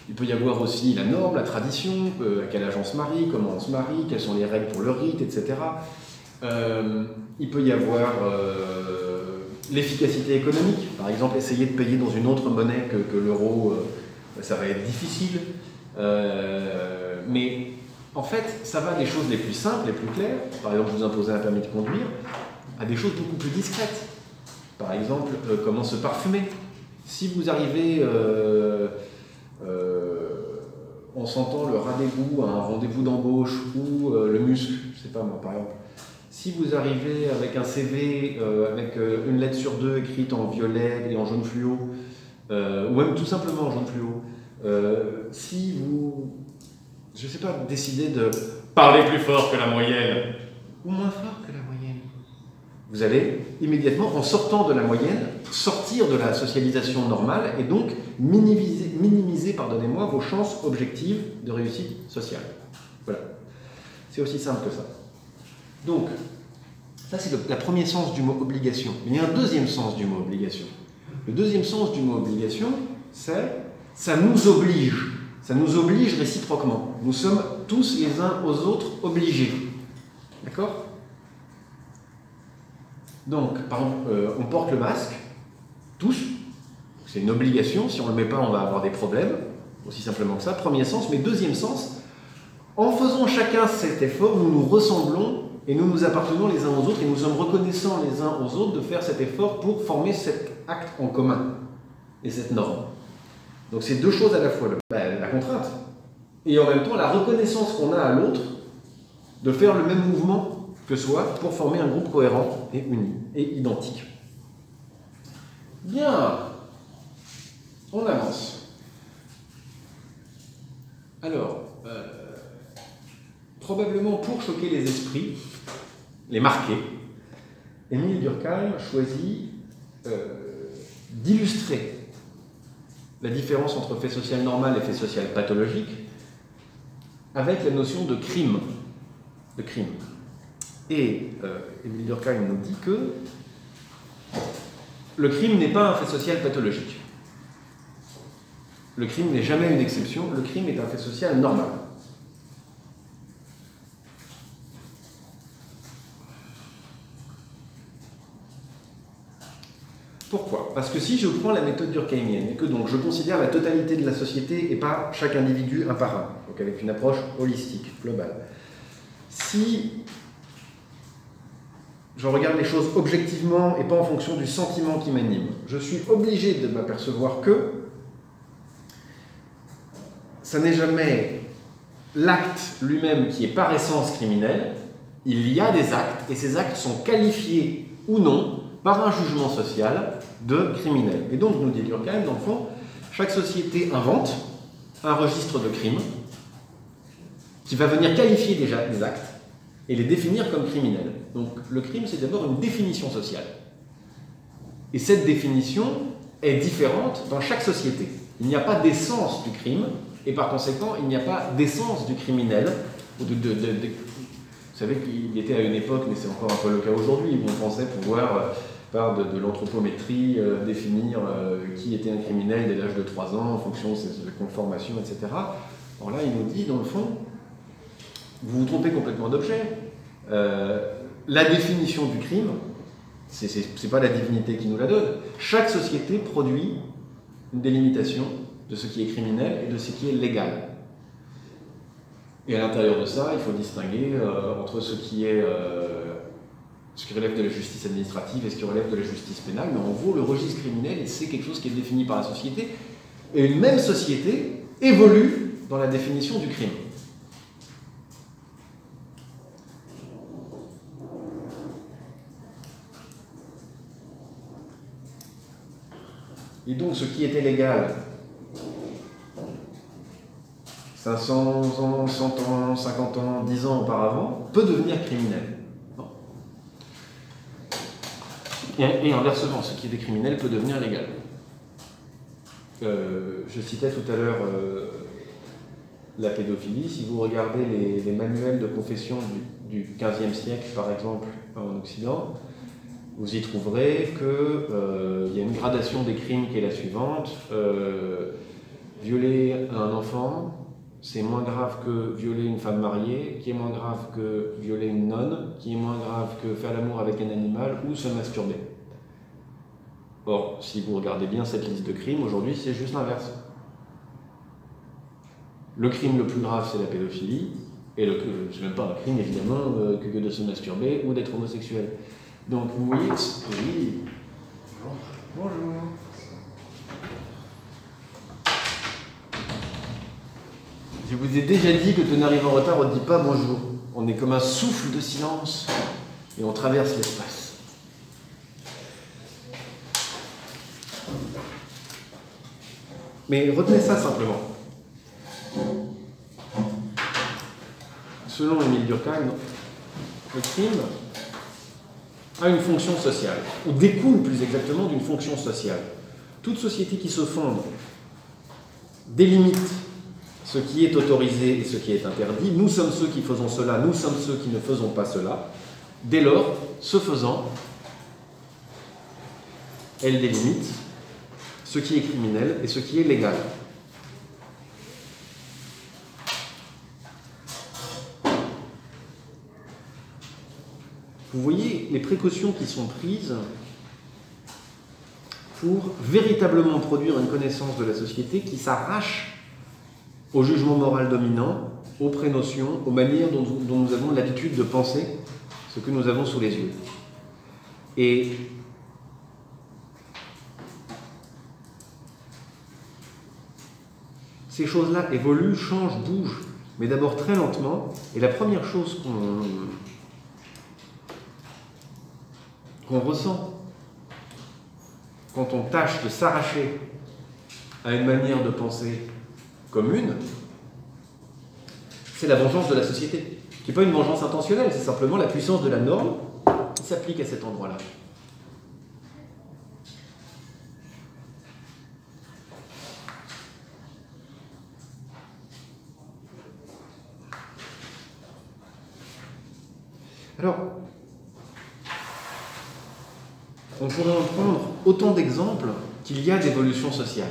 il peut y avoir aussi la norme, la tradition, euh, à quelle âge on se marie, comment on se marie, quelles sont les règles pour le rite, etc. Euh, il peut y avoir euh, L'efficacité économique, par exemple, essayer de payer dans une autre monnaie que, l'euro, euh, ça va être difficile. Euh, mais en fait, ça va des choses les plus simples, les plus claires, par exemple vous imposer un permis de conduire, à des choses beaucoup plus discrètes. Par exemple, euh, comment se parfumer. Si vous arrivez en sentant le rendez-vous un rendez-vous d'embauche ou le muscle, je sais pas moi par exemple, si vous arrivez avec un CV euh, avec euh, une lettre sur deux écrite en violet et en jaune fluo, euh, ou même tout simplement en jaune fluo, si vous, je sais pas, décidez de parler plus fort que la moyenne, ou moins fort que la moyenne, vous allez immédiatement, en sortant de la moyenne, sortir de la socialisation normale et donc minimiser, minimiser pardonnez-moi, vos chances objectives de réussite sociale. Voilà. C'est aussi simple que ça. Donc, ça c'est le, premier sens du mot obligation. Il y a un deuxième sens du mot obligation. Le deuxième sens du mot obligation, c'est ça nous oblige. Ça nous oblige réciproquement. Nous sommes tous les uns aux autres obligés. D'accord? Donc, par exemple, euh, on porte le masque, tous. C'est une obligation. Si on ne le met pas, on va avoir des problèmes. Aussi simplement que ça. Premier sens. Mais deuxième sens, en faisant chacun cet effort, nous nous ressemblons et nous nous appartenons les uns aux autres et nous sommes reconnaissants les uns aux autres de faire cet effort pour former cet acte en commun et cette norme. Donc c'est deux choses à la fois, ben, la contrainte et en même temps la reconnaissance qu'on a à l'autre de faire le même mouvement que soi pour former un groupe cohérent et uni et identique. Bien, on avance. Alors, euh, probablement pour choquer les esprits, les marquer, Émile Durkheim choisit euh, d'illustrer la différence entre fait social normal et fait social pathologique avec la notion de crime. De crime. Et euh, Émile Durkheim nous dit que le crime n'est pas un fait social pathologique. Le crime n'est jamais une exception, le crime est un fait social normal. Pourquoi Parce que si je prends la méthode durkheimienne et que donc je considère la totalité de la société et pas chaque individu un par un, donc avec une approche holistique, globale, si je regarde les choses objectivement et pas en fonction du sentiment qui m'anime, je suis obligé de m'apercevoir que ça n'est jamais l'acte lui-même qui est par essence criminel, il y a des actes et ces actes sont qualifiés ou non par un jugement social de criminel. Et donc, nous dit Durkheim, dans le fond, chaque société invente un registre de crimes qui va venir qualifier déjà les actes et les définir comme criminels. Donc le crime, c'est d'abord une définition sociale. Et cette définition, est différente dans chaque société. Il n'y a pas d'essence du crime, et par conséquent, il n'y a pas d'essence du criminel. Vous savez qu'il était à une époque, mais c'est encore un peu le cas aujourd'hui, où on pensait pouvoir, euh, par de, l'anthropométrie, euh, définir euh, qui était un criminel dès l'âge de 3 ans, en fonction de ses conformations, etc. Alors là, il nous dit, dans le fond, vous vous trompez complètement d'objet. la définition du crime, ce n'est pas la divinité qui nous la donne. Chaque société produit une délimitation de ce qui est criminel et de ce qui est légal. Et à l'intérieur de ça, il faut distinguer euh, entre ce qui est euh, ce qui relève de la justice administrative et ce qui relève de la justice pénale. Mais en gros, le registre criminel, c'est quelque chose qui est défini par la société. Et une même société évolue dans la définition du crime. Et donc, ce qui était légal 500 ans, 100 ans, 50 ans, 10 ans auparavant, peut devenir criminel. Et, inversement, ce qui était criminel peut devenir légal. Euh, je citais tout à l'heure euh, la pédophilie. Si vous regardez les, manuels de confession du, du 15e siècle, par exemple, en Occident, vous y trouverez qu'il euh, y a une gradation des crimes qui est la suivante. violer un enfant, c'est moins grave que violer une femme mariée, qui est moins grave que violer une nonne, qui est moins grave que faire l'amour avec un animal ou se masturber. Or, si vous regardez bien cette liste de crimes, aujourd'hui c'est juste l'inverse. Le crime le plus grave c'est la pédophilie, et c'est même pas un crime évidemment euh, que de se masturber ou d'être homosexuel. Donc vous oui. Bonjour. Je vous ai déjà dit que tu n'arrives en retard, on ne dit pas bonjour. On est comme un souffle de silence et on traverse l'espace. Mais retenez ça simplement. Selon Émile Durkheim, le crime a une fonction sociale, ou découle plus exactement d'une fonction sociale. Toute société qui se fonde délimite ce qui est autorisé et ce qui est interdit. Nous sommes ceux qui faisons cela, nous sommes ceux qui ne faisons pas cela. Dès lors, ce faisant, elle délimite ce qui est criminel et ce qui est légal. Vous voyez les précautions qui sont prises pour véritablement produire une connaissance de la société qui s'arrache au jugement moral dominant, aux prénotions, aux manières dont, nous avons l'habitude de penser ce que nous avons sous les yeux. Et ces choses-là évoluent, changent, bougent, mais d'abord très lentement. Et la première chose qu'on ressent quand on tâche de s'arracher à une manière de penser commune, c'est la vengeance de la société, qui n'est pas une vengeance intentionnelle, c'est simplement la puissance de la norme qui s'applique à cet endroit-là. Alors, on pourrait en prendre autant d'exemples qu'il y a d'évolution sociale.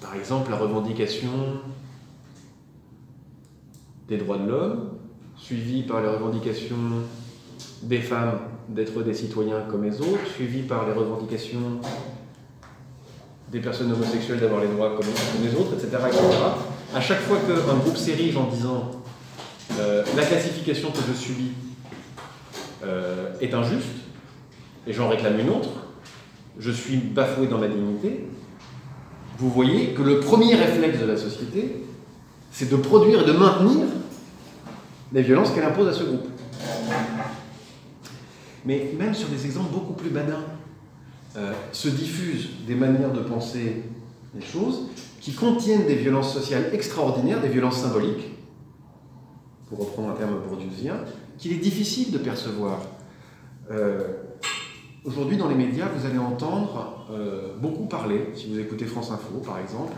Par exemple, la revendication des droits de l'homme, suivie par les revendications des femmes d'être des citoyens comme les autres, suivie par les revendications des personnes homosexuelles d'avoir les droits comme les autres, etc. etc. À chaque fois qu'un groupe s'érige en disant euh, la classification que je subis euh, est injuste, et j'en réclame une autre, je suis bafoué dans ma dignité, vous voyez que le premier réflexe de la société, c'est de produire et de maintenir les violences qu'elle impose à ce groupe. Mais même sur des exemples beaucoup plus badins, euh, se diffusent des manières de penser les choses qui contiennent des violences sociales extraordinaires, des violences symboliques, pour reprendre un terme bourdieuusien, qu'il est difficile de percevoir. Aujourd'hui, dans les médias, vous allez entendre beaucoup parler, si vous écoutez France Info par exemple,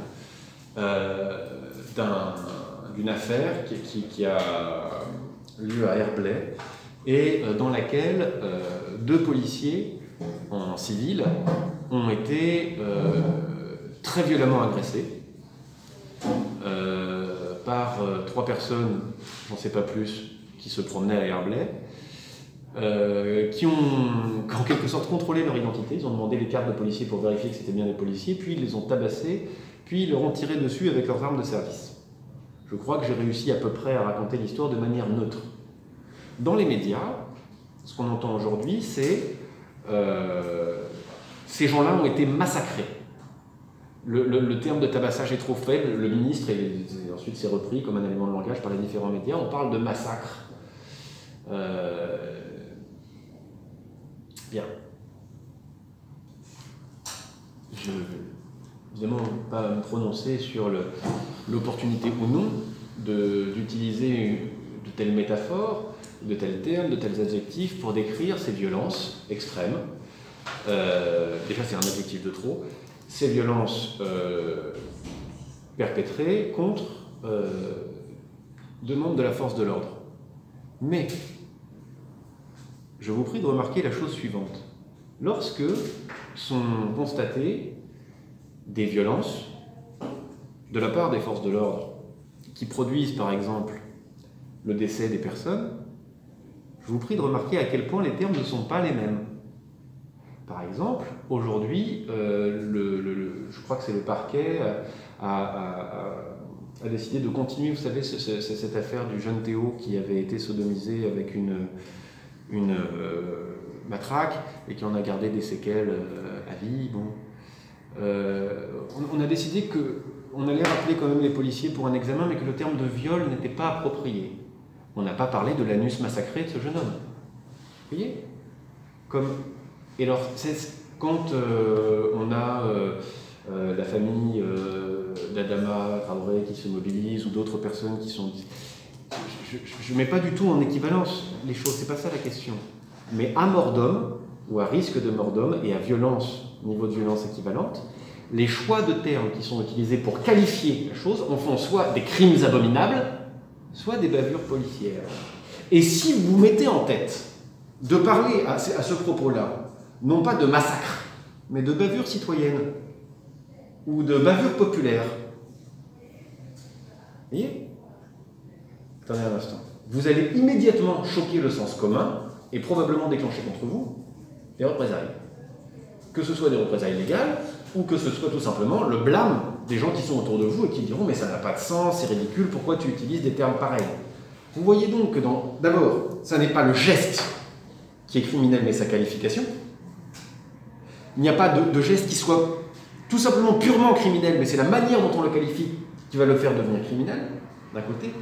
d'une affaire qui, a lieu à Herblay et dans laquelle deux policiers en civil ont été très violemment agressés euh, par euh, trois personnes, j'en sais pas plus, qui se promenaient à Herblay, euh, qui, ont, en quelque sorte contrôlé leur identité. Ils ont demandé les cartes de policiers pour vérifier que c'était bien des policiers, puis ils les ont tabassés, puis ils leur ont tiré dessus avec leurs armes de service. Je crois que j'ai réussi à peu près à raconter l'histoire de manière neutre. Dans les médias, ce qu'on entend aujourd'hui, c'est ces gens-là ont été massacrés le, terme de tabassage est trop faible, le ministre, et, ensuite c'est repris comme un élément de langage par les différents médias, on parle de massacre. Euh, bien. Je ne évidemment pas me prononcer sur l'opportunité ou non d'utiliser de telles métaphores, de tels termes, de tels adjectifs pour décrire ces violences extrêmes. Euh, déjà, c'est un adjectif de trop ces violences euh, perpétrées contre euh, membres de la force de l'ordre. Mais, je vous prie de remarquer la chose suivante. Lorsque sont constatées des violences de la part des forces de l'ordre qui produisent par exemple le décès des personnes, je vous prie de remarquer à quel point les termes ne sont pas les mêmes. Par exemple, aujourd'hui, euh, je crois que c'est le parquet, a, décidé de continuer, vous savez, cette affaire du jeune Théo qui avait été sodomisé avec une, une euh, matraque et qui en a gardé des séquelles euh, à vie. Bon. On, on, a décidé que on allait rappeler quand même les policiers pour un examen, mais que le terme de viol n'était pas approprié. On n'a pas parlé de l'anus massacré de ce jeune homme. Vous voyez? Comme et alors, quand euh, on a euh, euh, la famille d'Adama Traoré qui se mobilise ou d'autres personnes qui sont. Je ne mets pas du tout en équivalence les choses, c'est pas ça la question. Mais à mort d'homme, ou à risque de mort d'homme, et à violence, niveau de violence équivalente, les choix de termes qui sont utilisés pour qualifier la chose en font soit des crimes abominables, soit des bavures policières. Et si vous mettez en tête de parler à ce propos-là non pas de massacre, mais de bavure citoyenne ou de bavure populaire. Vous voyez Attendez un instant. Vous allez immédiatement choquer le sens commun et probablement déclencher contre vous des représailles. Que ce soit des représailles légales ou que ce soit tout simplement le blâme des gens qui sont autour de vous et qui diront mais ça n'a pas de sens, c'est ridicule, pourquoi tu utilises des termes pareils? Vous voyez donc que d'abord, ça n'est pas le geste qui est criminel mais sa qualification, il n'y a pas de, geste qui soit tout simplement purement criminel, mais c'est la manière dont on le qualifie qui va le faire devenir criminel, d'un côté.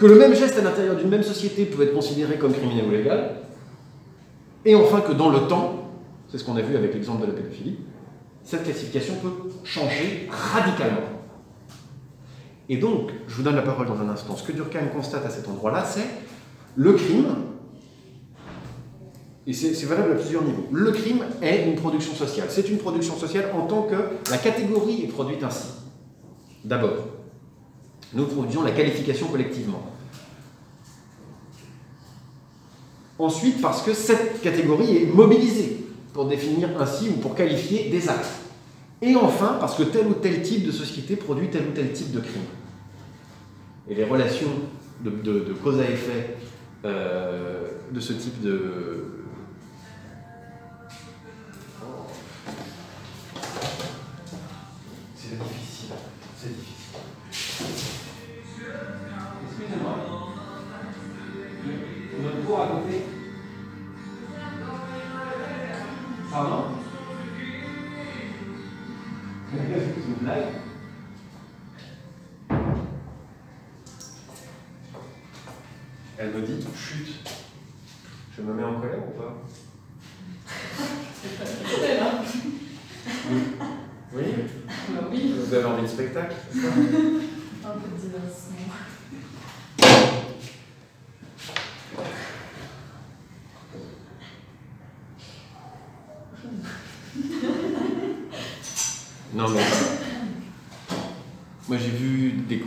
Que le même geste à l'intérieur d'une même société peut être considéré comme criminel ou légal. Et enfin que dans le temps, c'est ce qu'on a vu avec l'exemple de la pédophilie, cette classification peut changer radicalement. Et donc, je vous donne la parole dans un instant. Ce que Durkheim constate à cet endroit-là, c'est le crime et c'est valable à plusieurs niveaux. Le crime est une production sociale. C'est une production sociale en tant que la catégorie est produite ainsi. D'abord, nous produisons la qualification collectivement. Ensuite, parce que cette catégorie est mobilisée pour définir ainsi ou pour qualifier des actes. Et enfin, parce que tel ou tel type de société produit tel ou tel type de crime. Et les relations de, cause à effet euh, de ce type de,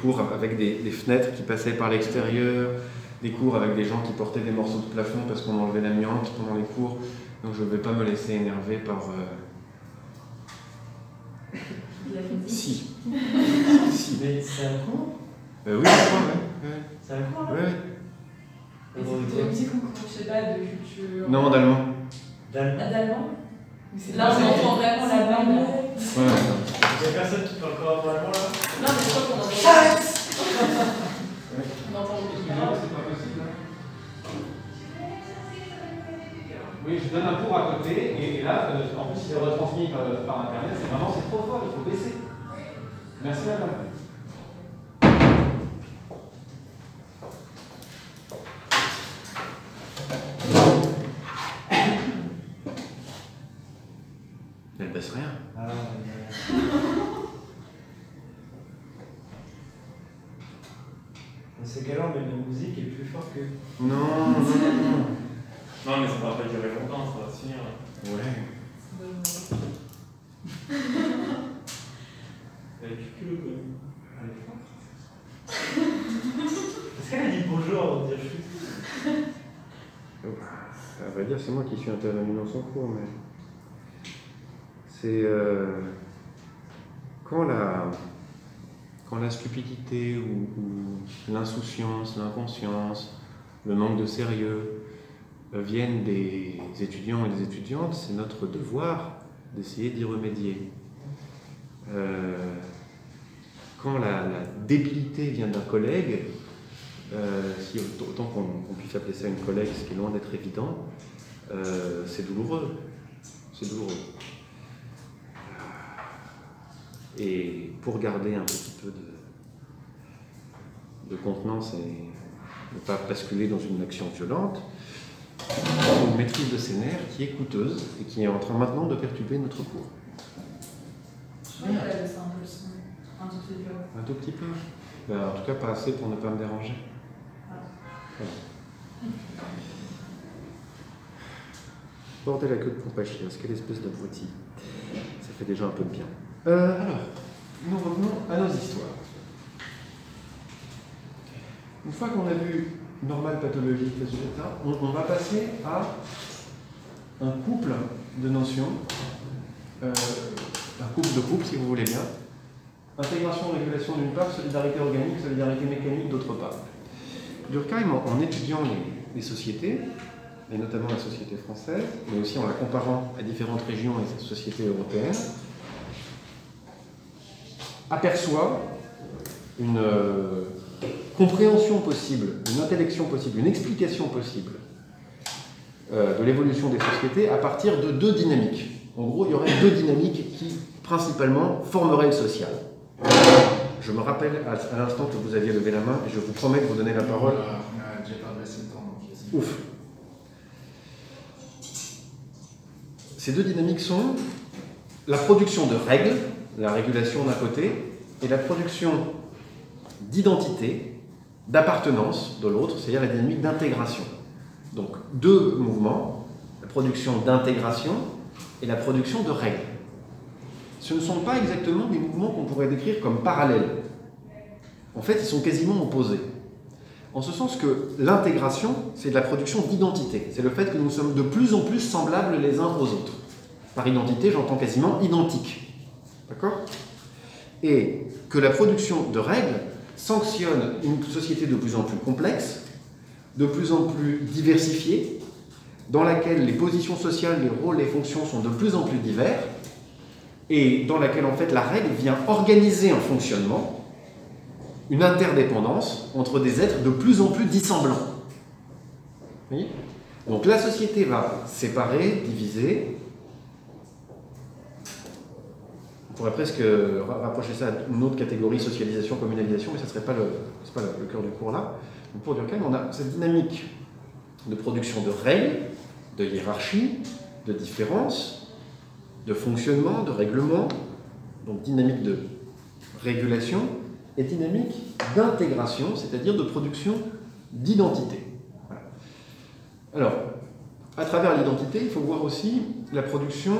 cours avec des, des fenêtres qui passaient par l'extérieur, des cours avec des gens qui portaient des morceaux de plafond parce qu'on enlevait l'amiante pendant les cours. Donc, je ne vais pas me laisser énerver par. euh, De la physique. Si. <laughs> si. Mais c'est un cours Euh, oui, je crois, ouais. ouais. C'est un cours là Ouais, c'est de musique ou je sais pas, de culture. Non, d'allemand. D'allemand Ah, D'allemand Là, on entend vraiment la ouais. Il y a personne qui parle encore allemand là Non, mais je crois hein. Oui, je donne un cours à côté, et, et là, euh, en plus, il est retransmis par, par Internet. C'est vraiment, c'est trop fort, il faut baisser. Merci, madame. Elle baisse rien. Ah, Dans ces cas-là, on met de la musique et plus fort que. Non, non, non. Non, mais ça va pas durer longtemps, ça va se finir. Ouais. Avec du culot quand même. Elle est forte. Est-ce qu'elle a dit bonjour avant de dire chut À vrai dire, c'est moi qui suis intervenu dans son cours, mais. C'est. euh, Quand la. Quand la stupidité ou, ou l'insouciance, l'inconscience, le manque de sérieux euh, viennent des étudiants et des étudiantes, c'est notre devoir d'essayer d'y remédier. Euh, quand la, la débilité vient d'un collègue, si autant qu'on puisse appeler ça une collègue, ce qui est loin d'être évident, euh, c'est douloureux. C'est douloureux. Et pour garder un petit peu de, de contenance et ne pas basculer dans une action violente, il faut une maîtrise de ses nerfs qui est coûteuse et qui est en train maintenant de perturber notre cours. Un peu le son. Un tout petit peu. Un tout petit peu. Ben, en tout cas, pas assez pour ne pas me déranger. Bordel à queue de pompe à quelle espèce d'abruti. Ça fait déjà un peu de bien. Euh, alors, nous revenons à nos histoires. Une fois qu'on a vu normal, pathologique, résultat, on, on va passer à un couple de notions, euh, un couple de couples si vous voulez bien. Intégration, régulation d'une part, solidarité organique, solidarité mécanique d'autre part. Durkheim, en, étudiant les, les sociétés, et notamment la société française, mais aussi en la comparant à différentes régions et sociétés européennes, aperçoit une euh, compréhension possible, une intellection possible, une explication possible euh, de l'évolution des sociétés à partir de deux dynamiques. En gros, il y aurait deux dynamiques qui, principalement, formeraient le social. Je me rappelle à, l'instant que vous aviez levé la main et je vous promets de vous donner la parole. Ouf. Ces deux dynamiques sont la production de règles, la régulation d'un côté, et la production d'identité, d'appartenance de l'autre, c'est-à-dire la dynamique d'intégration. Donc deux mouvements, la production d'intégration et la production de règles. Ce ne sont pas exactement des mouvements qu'on pourrait décrire comme parallèles. En fait, ils sont quasiment opposés. En ce sens que l'intégration, c'est de la production d'identité. C'est le fait que nous sommes de plus en plus semblables les uns aux autres. Par identité, j'entends quasiment identique. D'accord? Et que la production de règles sanctionne une société de plus en plus complexe, de plus en plus diversifiée, dans laquelle les positions sociales, les rôles, les fonctions sont de plus en plus divers, et dans laquelle en fait la règle vient organiser un fonctionnement une interdépendance entre des êtres de plus en plus dissemblants. Voyez? Donc la société va séparer, diviser. On pourrait presque ra- rapprocher ça d'une autre catégorie, socialisation, communalisation, mais ce ne serait pas, le, le, le cœur du cours là. Donc pour Durkheim, on a cette dynamique de production de règles, de hiérarchie, de différence, de fonctionnement, de règlement, donc dynamique de régulation, et dynamique d'intégration, c'est-à-dire de production d'identité. Alors, à travers l'identité, il faut voir aussi la production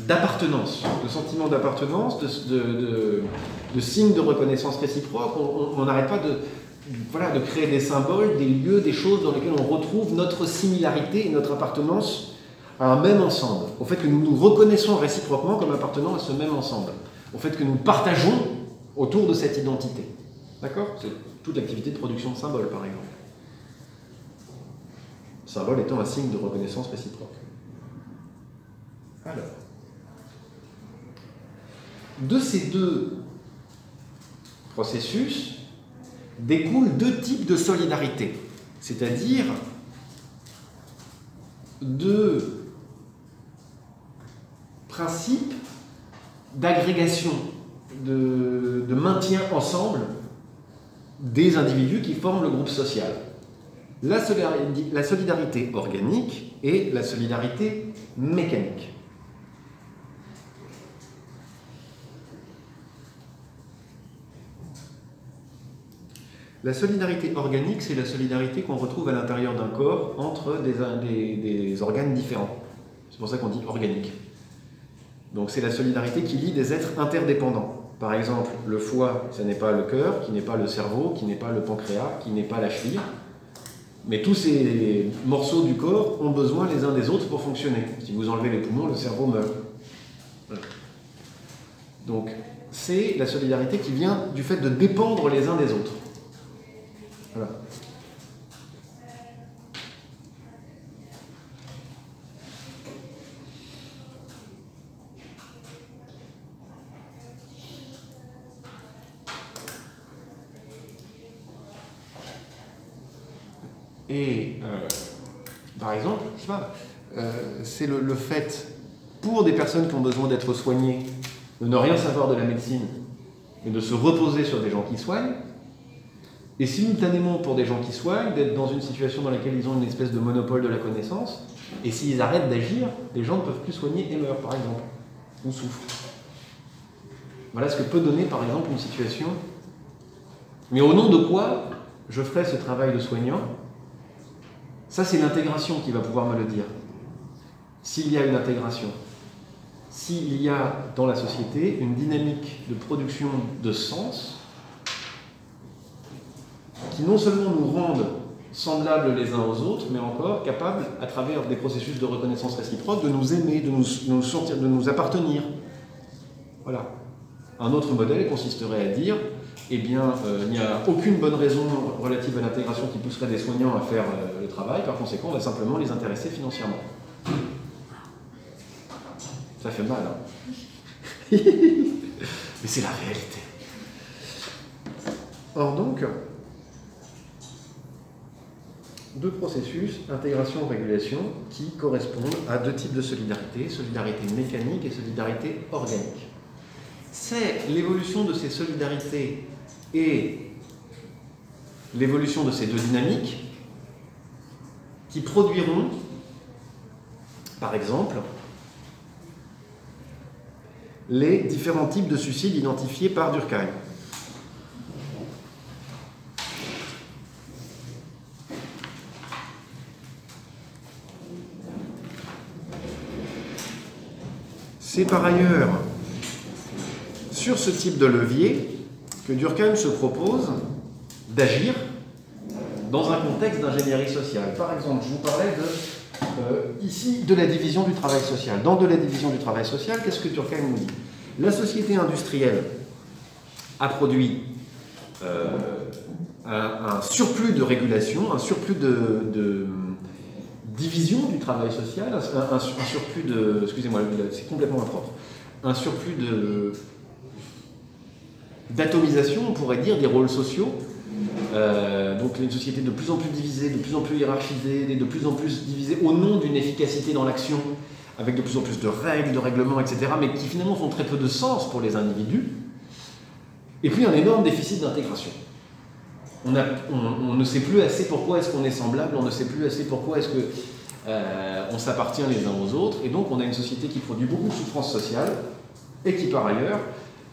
d'appartenance, de sentiments d'appartenance, de, de, signes de reconnaissance réciproque. On n'arrête pas de, voilà, de créer des symboles, des lieux, des choses dans lesquelles on retrouve notre similarité et notre appartenance à un même ensemble, au fait que nous nous reconnaissons réciproquement comme appartenant à ce même ensemble, au fait que nous partageons autour de cette identité. D'accord? C'est toute l'activité de production de symboles, par exemple. Symbole étant un signe de reconnaissance réciproque. Alors, de ces deux processus découlent deux types de solidarité, c'est-à-dire deux principes d'agrégation, de, maintien ensemble des individus qui forment le groupe social. La solidarité, organique et la solidarité mécanique. La solidarité organique, c'est la solidarité qu'on retrouve à l'intérieur d'un corps entre des organes différents. C'est pour ça qu'on dit organique. Donc c'est la solidarité qui lie des êtres interdépendants. Par exemple, le foie, ce n'est pas le cœur, qui n'est pas le cerveau, qui n'est pas le pancréas, qui n'est pas la cheville. Mais tous ces morceaux du corps ont besoin les uns des autres pour fonctionner. Si vous enlevez les poumons, le cerveau meurt. Donc c'est la solidarité qui vient du fait de dépendre les uns des autres. Voilà. Et euh, par exemple, je sais pas, euh, c'est le, le fait pour des personnes qui ont besoin d'être soignées de ne rien savoir de la médecine et de se reposer sur des gens qui soignent, et simultanément pour des gens qui soignent, d'être dans une situation dans laquelle ils ont une espèce de monopole de la connaissance, et s'ils arrêtent d'agir, les gens ne peuvent plus soigner et meurent, par exemple, ou souffrent. Voilà ce que peut donner, par exemple, une situation. Mais au nom de quoi je ferai ce travail de soignant? Ça, c'est l'intégration qui va pouvoir me le dire. S'il y a une intégration, s'il y a dans la société une dynamique de production de sens, qui non seulement nous rendent semblables les uns aux autres, mais encore capables, à travers des processus de reconnaissance réciproque, de nous aimer, de nous, de sentir, de nous appartenir. Voilà. Un autre modèle consisterait à dire, eh bien, euh, il n'y a aucune bonne raison relative à l'intégration qui pousserait des soignants à faire euh, le travail, par conséquent, on va simplement les intéresser financièrement. Ça fait mal, hein <laughs> Mais c'est la réalité. Or donc, deux processus, intégration-régulation, qui correspondent à deux types de solidarité, solidarité mécanique et solidarité organique. C'est l'évolution de ces solidarités et l'évolution de ces deux dynamiques qui produiront, par exemple, les différents types de suicides identifiés par Durkheim. C'est par ailleurs sur ce type de levier que Durkheim se propose d'agir dans un contexte d'ingénierie sociale. Par exemple, je vous parlais de, euh, ici de la division du travail social. Dans de la division du travail social, qu'est-ce que Durkheim nous dit? La société industrielle a produit euh, un, surplus de régulation, un surplus de, division du travail social, un surplus de... Excusez-moi, c'est complètement impropre. Un surplus de d'atomisation, on pourrait dire, des rôles sociaux. Euh, donc une société de plus en plus divisée, de plus en plus hiérarchisée, de plus en plus divisée au nom d'une efficacité dans l'action, avec de plus en plus de règles, de règlements, etc., mais qui finalement font très peu de sens pour les individus. Et puis un énorme déficit d'intégration. On, ne sait plus assez pourquoi est-ce qu'on est semblable, on ne sait plus assez pourquoi est-ce que euh, on s'appartient les uns aux autres, et donc on a une société qui produit beaucoup de souffrance sociale, et qui par ailleurs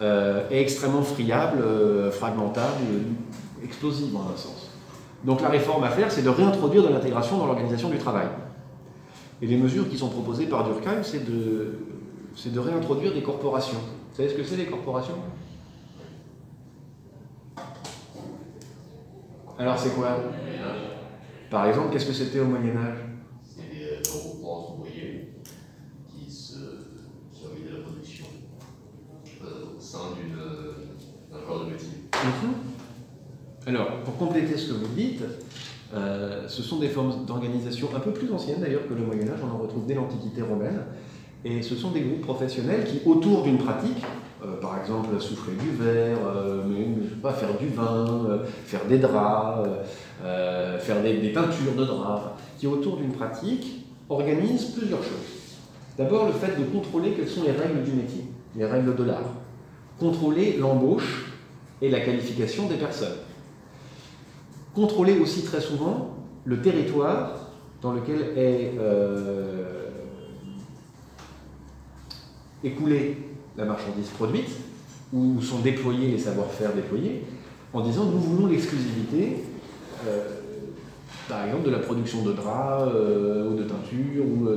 est extrêmement friable, euh, fragmentable, euh, explosive en un sens. Donc la réforme à faire, c'est de réintroduire de l'intégration dans l'organisation du travail. Et les mesures qui sont proposées par Durkheim, c'est de, c'est de réintroduire des corporations. Vous savez ce que c'est les corporations? Alors c'est quoi? Par exemple, qu'est-ce que c'était au Moyen Âge C'est des regroupements d'ouvriers qui se servaient de la production euh, au d'un corps de métier. Mhm. Alors, pour compléter ce que vous dites, euh, ce sont des formes d'organisation un peu plus anciennes d'ailleurs que le Moyen Âge, on en retrouve dès l'Antiquité romaine, et ce sont des groupes professionnels qui, autour d'une pratique, euh, par exemple souffler du verre, euh, mais, pas, faire du vin, faire des draps, faire des, teintures de draps, qui autour d'une pratique organisent plusieurs choses. D'abord le fait de contrôler quelles sont les règles du métier, les règles de l'art. Contrôler l'embauche et la qualification des personnes. Contrôler aussi très souvent le territoire dans lequel est euh, écoulée la marchandise produite, où sont déployés les savoir-faire déployés, en disant nous voulons l'exclusivité, euh, par exemple, de la production de draps euh, ou de teinture ou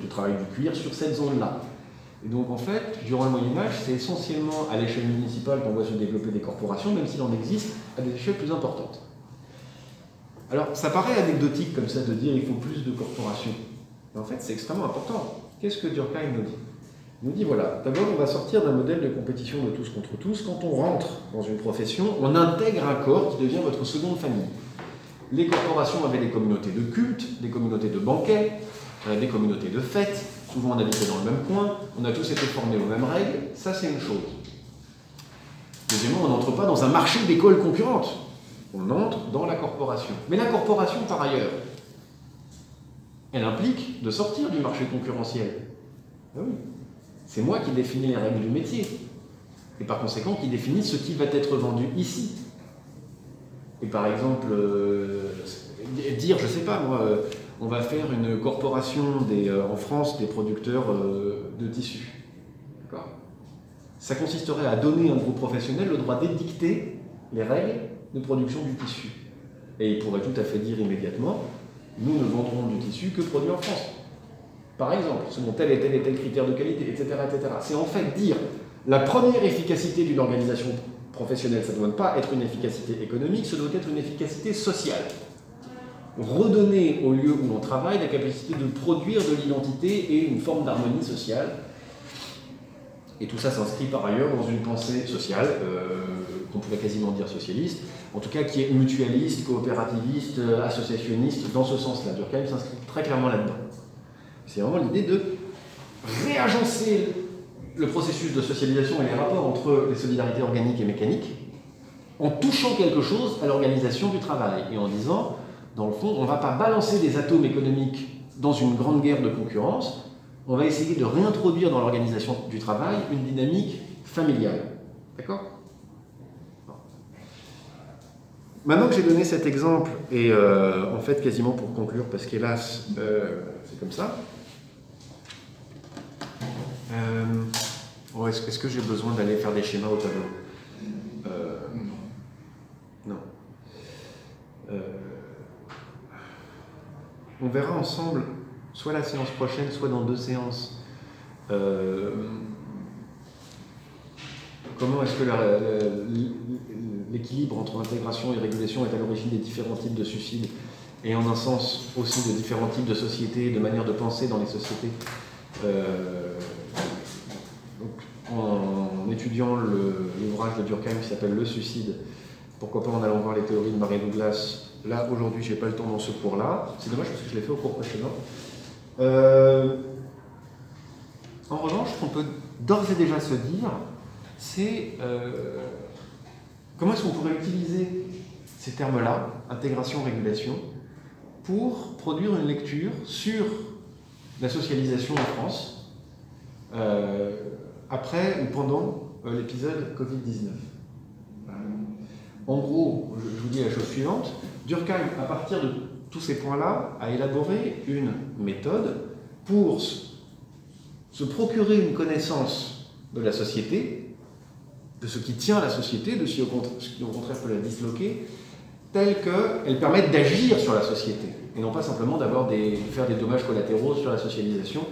du travail du cuir sur cette zone-là. Et donc en fait, durant le Moyen Âge, c'est essentiellement à l'échelle municipale qu'on voit se développer des corporations, même s'il en existe à des échelles plus importantes. Alors ça paraît anecdotique comme ça de dire il faut plus de corporations. Mais en fait, c'est extrêmement important. Qu'est-ce que Durkheim nous dit? Il nous dit voilà, d'abord on va sortir d'un modèle de compétition de tous contre tous. Quand on rentre dans une profession, on intègre un corps qui devient votre seconde famille. Les corporations avaient des communautés de culte, des communautés de banquets, des communautés de fêtes. Souvent on habitait dans le même coin, on a tous été formés aux mêmes règles. Ça c'est une chose. Deuxièmement, on n'entre pas dans un marché d'écoles concurrentes. On entre dans la corporation. Mais la corporation, par ailleurs, elle implique de sortir du marché concurrentiel. Ah oui. C'est moi qui définis les règles du métier. Et par conséquent, qui définit ce qui va être vendu ici. Et par exemple, euh, dire, je sais pas moi, euh, on va faire une corporation euh, en France des producteurs euh, de tissus. Ça consisterait à donner à un groupe professionnel le droit d'édicter les règles de production du tissu. Et il pourrait tout à fait dire immédiatement, nous ne vendrons du tissu que produit en France. Par exemple, selon tel et tel et tel critère de qualité, etc. etc. C'est en fait dire la première efficacité d'une organisation professionnelle, ça ne doit pas être une efficacité économique, ça doit être une efficacité sociale. Redonner au lieu où l'on travaille la capacité de produire de l'identité et une forme d'harmonie sociale. Et tout ça s'inscrit par ailleurs dans une pensée sociale, euh, qu'on pourrait quasiment dire socialiste, en tout cas qui est mutualiste, coopérativiste, euh, associationniste, dans ce sens-là. Durkheim s'inscrit très clairement là-dedans. C'est vraiment l'idée de réagencer le processus de socialisation et les rapports entre les solidarités organiques et mécaniques en touchant quelque chose à l'organisation du travail et en disant, dans le fond, on ne va pas balancer des atomes économiques dans une grande guerre de concurrence, on va essayer de réintroduire dans l'organisation du travail une dynamique familiale. D'accord? Maintenant que j'ai donné cet exemple, et euh, en fait quasiment pour conclure, parce qu'hélas, euh, c'est comme ça, euh, oh, est-ce que j'ai besoin d'aller faire des schémas au tableau? Euh, Non. On verra ensemble, soit la séance prochaine, soit dans deux séances, euh, comment est-ce que l'équilibre entre intégration et régulation est à l'origine des différents types de suicides et en un sens aussi de différents types de sociétés, de manières de penser dans les sociétés. Euh, donc, en étudiant l'ouvrage de Durkheim qui s'appelle Le suicide, pourquoi pas en allant voir les théories de Marie Douglas. Là, aujourd'hui, j'ai pas le temps dans ce cours-là. C'est dommage parce que je l'ai fait au cours précédent. Euh, en revanche, ce qu'on peut d'ores et déjà se dire, c'est euh, comment est-ce qu'on pourrait utiliser ces termes-là, intégration, régulation, pour produire une lecture sur la socialisation en France euh, après ou pendant l'épisode Covid-19. En gros, je, vous dis la chose suivante, Durkheim, à partir de tous ces points-là, a élaboré une méthode pour se procurer une connaissance de la société, de ce qui tient la société, de ce qui au contraire peut la disloquer, telles qu'elles permettent d'agir sur la société, et non pas simplement d'avoir des, de faire des dommages collatéraux sur la socialisation.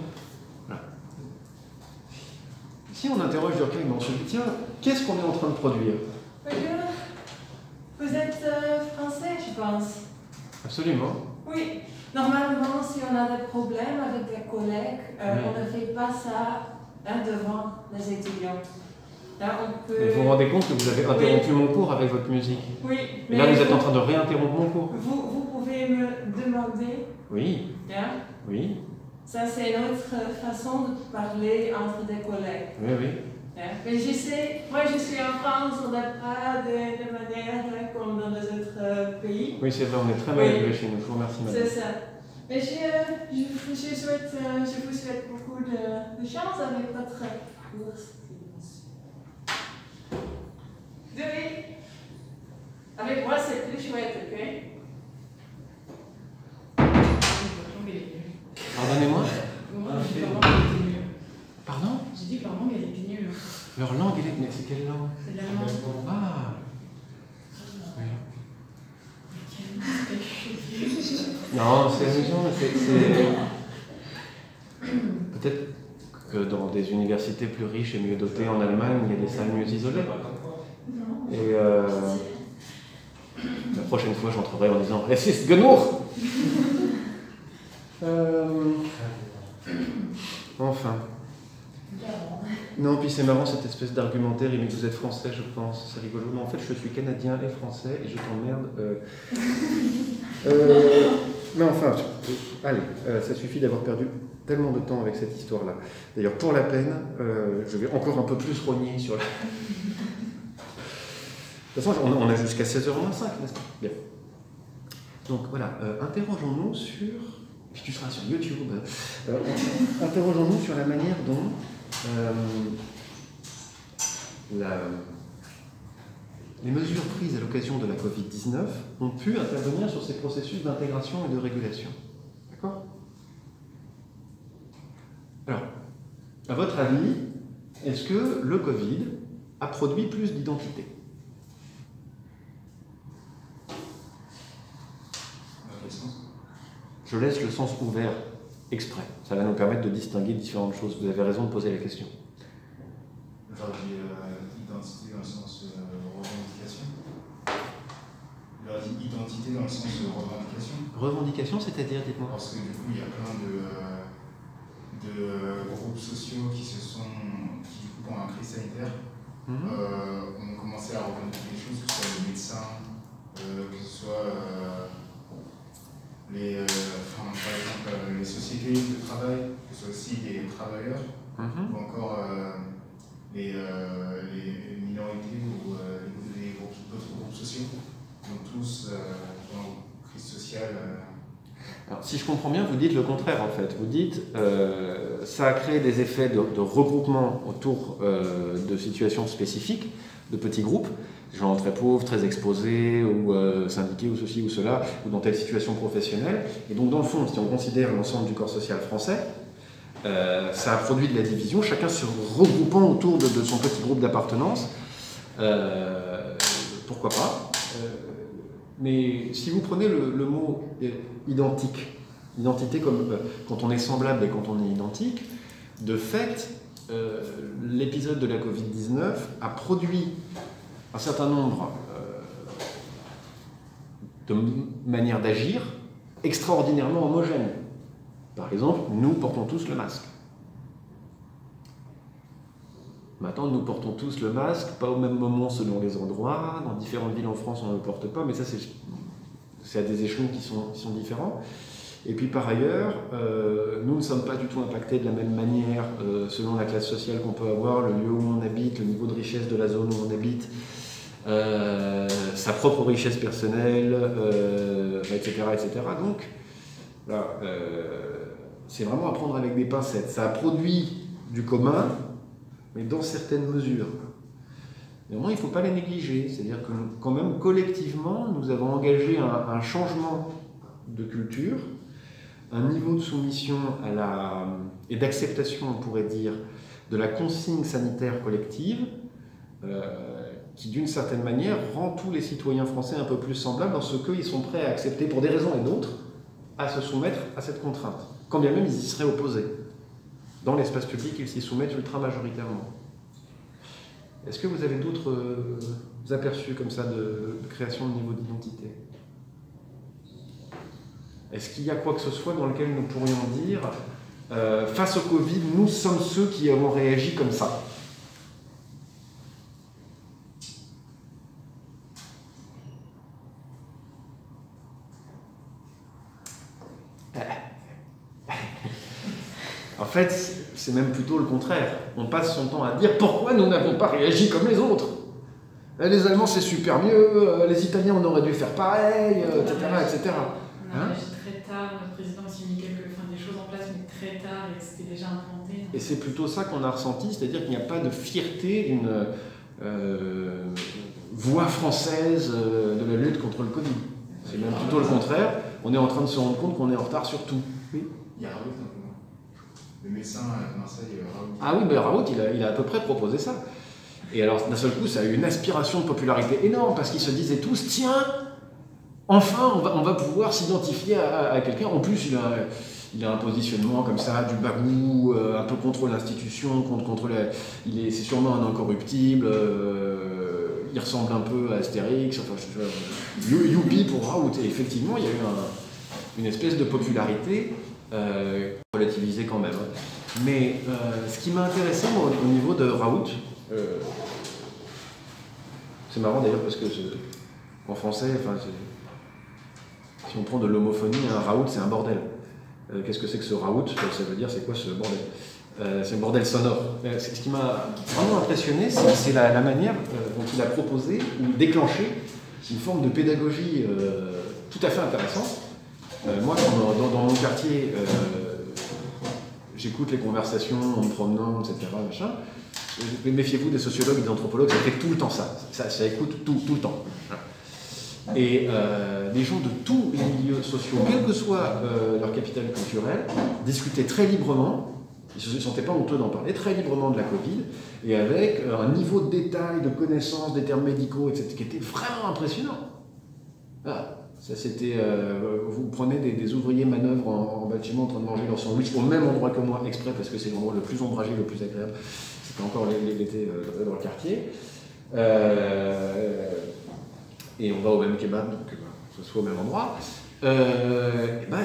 Si on interroge Durkheim, on se dit, tiens, qu'est-ce qu'on est en train de produire? Que Vous êtes euh, français, je pense. Absolument. Oui. Normalement, si on a des problèmes avec des collègues, euh, on ne fait pas ça hein, devant les étudiants. Là, on peut... Mais vous vous rendez compte que vous avez interrompu mon cours avec votre musique. Oui, Et là, vous êtes en train de réinterrompre mon cours. Vous, vous pouvez me demander, Oui, hein, oui, ça c'est notre façon de parler entre des collègues. oui, oui. Hein? Mais je sais, moi je suis en France, on n'a pas de, de manière hein, comme dans les autres euh, pays. Oui, c'est vrai, on est très mal Oui. élevés chez nous. Je vous remercie, madame. C'est ça. Mais je, je, je souhaite, euh, je vous souhaite beaucoup de, de chance avec votre course. Oui. Avec moi c'est plus chouette, ok? Pardonnez-moi? Ah, Pardon? J'ai dit que leur langue elle était nulle. Leur langue, elle est. Mais c'est quelle langue? C'est l'allemand. Ah Oui. Non, c'est amusant, c'est. Peut-être que dans des universités plus riches et mieux dotées en Allemagne, il y a des salles mieux isolées. Et euh, la prochaine fois, j'entrerai en disant Es ist genug Euh, Enfin. Non, puis c'est marrant cette espèce d'argumentaire, que vous êtes français, je pense, c'est rigolo. Mais en fait, je suis canadien et français et je t'emmerde. euh. <laughs> Euh, mais enfin, je- allez, euh, ça suffit d'avoir perdu tellement de temps avec cette histoire-là. D'ailleurs, pour la peine, je vais encore un peu plus rogner sur la. De toute façon, on a, jusqu'à 16h05, n'est-ce pas? Bien. Donc voilà, euh, interrogeons-nous sur. Puis tu seras sur YouTube. Euh, interrogeons-nous sur la manière dont euh, la- les mesures prises à l'occasion de la Covid-19 ont pu intervenir sur ces processus d'intégration et de régulation. D'accord? Alors, à votre avis, est-ce que le Covid a produit plus d'identité? Je laisse le sens ouvert exprès. Ça va nous permettre de distinguer différentes choses. Vous avez raison de poser la question. Genre, j'ai euh, identité dans le sens euh, revendication. Leur identité dans le sens euh, revendication. Revendication, c'est-à-dire, dites-moi. Parce que du coup, il y a plein de, de groupes sociaux qui se sont, qui du coup, pendant la crise sanitaire, Mhm. euh, ont commencé à revendiquer des choses, que ce soit les médecins, euh, que ce soit euh, les, euh, enfin, par exemple, euh, les sociétés de travail, que ce soit aussi les travailleurs, Mhm. ou encore euh, les, euh, les minorités ou les, groupes- d'autres groupes sociaux, ont tous, pendant la crise sociale, Alors, si je comprends bien, vous dites le contraire en fait. Vous dites euh, ça a créé des effets de, de regroupement autour euh, de situations spécifiques, de petits groupes, gens très pauvres, très exposés, ou euh, syndiqués, ou ceci ou cela, ou dans telle situation professionnelle. Et donc, dans le fond, si on considère l'ensemble du corps social français, euh, ça a produit de la division, chacun se regroupant autour de, son petit groupe d'appartenance. Euh, pourquoi pas Euh, Mais si vous prenez le, mot identique, identité comme quand on est semblable et quand on est identique, de fait, l'épisode de la Covid-19 a produit un certain nombre euh, de manières d'agir extraordinairement homogènes. Par exemple, nous portons tous le masque. Maintenant, nous portons tous le masque, pas au même moment selon les endroits. Dans différentes villes en France, on ne le porte pas, mais ça, c'est à des échelons qui sont, qui sont différents. Et puis par ailleurs, euh, nous ne sommes pas du tout impactés de la même manière euh, selon la classe sociale qu'on peut avoir, le lieu où on habite, le niveau de richesse de la zone où on habite, euh, sa propre richesse personnelle, euh, etc., etc. Donc, euh, c'est vraiment à prendre avec des pincettes. Ça a produit du commun, mais dans certaines mesures. Néanmoins, il ne faut pas les négliger. C'est-à-dire que quand même, collectivement, nous avons engagé un, changement de culture, un niveau de soumission et d'acceptation, on pourrait dire, de la consigne sanitaire collective, qui d'une certaine manière rend tous les citoyens français un peu plus semblables dans ce qu'ils sont prêts à accepter, pour des raisons et d'autres, à se soumettre à cette contrainte, quand bien même ils y seraient opposés. Dans l'espace public, ils s'y soumettent ultra majoritairement. Est-ce que vous avez d'autres euh, aperçus comme ça de, création de niveau d'identité? Est-ce qu'il y a quoi que ce soit dans lequel nous pourrions dire, euh, face au Covid, nous sommes ceux qui avons réagi comme ça fait, c'est même plutôt le contraire. On passe son temps à dire pourquoi nous n'avons pas réagi comme les autres. Eh, Les Allemands, c'est super mieux, euh, les Italiens, on aurait dû faire pareil, euh, etc. etc. On a Hein réagi très tard, notre président aussi mis quelques, enfin, des choses en place, mais très tard, et c'était déjà implanté. Et c'est plutôt ça qu'on a ressenti, c'est-à-dire qu'il n'y a pas de fierté d'une euh, voix française euh, de la lutte contre le Covid. C'est même plutôt le contraire. On est en train de se rendre compte qu'on est en retard sur tout. Oui. Il y a un. Le médecin à Marseille, euh, Raoult. Ah oui, mais Raoult, il a, il a à peu près proposé ça. Et alors, d'un seul coup, ça a eu une aspiration de popularité énorme, parce qu'ils se disaient tous, tiens, enfin, on va, on va pouvoir s'identifier à, quelqu'un. En plus, il a, il a un positionnement comme ça, du bagou, euh, un peu contre l'institution, contre, contre la- il est, c'est sûrement un incorruptible, euh, il ressemble un peu à Astérix, enfin, je, je- you- youpi pour Raoult. Et effectivement, il y a eu un- une espèce de popularité euh, relativisée quand même. hein. Mais euh, ce qui m'a intéressé au, au niveau de Raoult, euh, c'est marrant d'ailleurs parce que en français, enfin, si on prend de l'homophonie, un Raoult c'est un bordel. Euh, Qu'est-ce que c'est que ce Raoult? Ça veut dire c'est quoi ce bordel? C'est un bordel sonore. Ce qui m'a vraiment impressionné, c'est la, manière dont il a proposé ou déclenché une forme de pédagogie tout à fait intéressante. Euh, moi, dans, mon quartier, euh, j'écoute les conversations en me promenant, etc. Machin. Méfiez-vous des sociologues et des anthropologues, ça fait tout le temps ça. Ça, écoute tout, tout le temps. Et euh, les gens de tous les milieux sociaux, quel que soit euh, leur capital culturel, discutaient très librement, ils ne se sentaient pas honteux d'en parler, très librement de la Covid, et avec un niveau de détail, de connaissance des termes médicaux, etc., qui était vraiment impressionnant. Voilà. Ça, c'était. euh, vous prenez des, ouvriers manœuvres en, en bâtiment en train de manger leur sandwich au même endroit que moi, exprès, parce que c'est l'endroit le plus ombragé, le plus agréable. C'était encore l'été euh, dans le quartier. Euh, et on va au même kebab, donc euh, que ce soit au même endroit. Eh ben,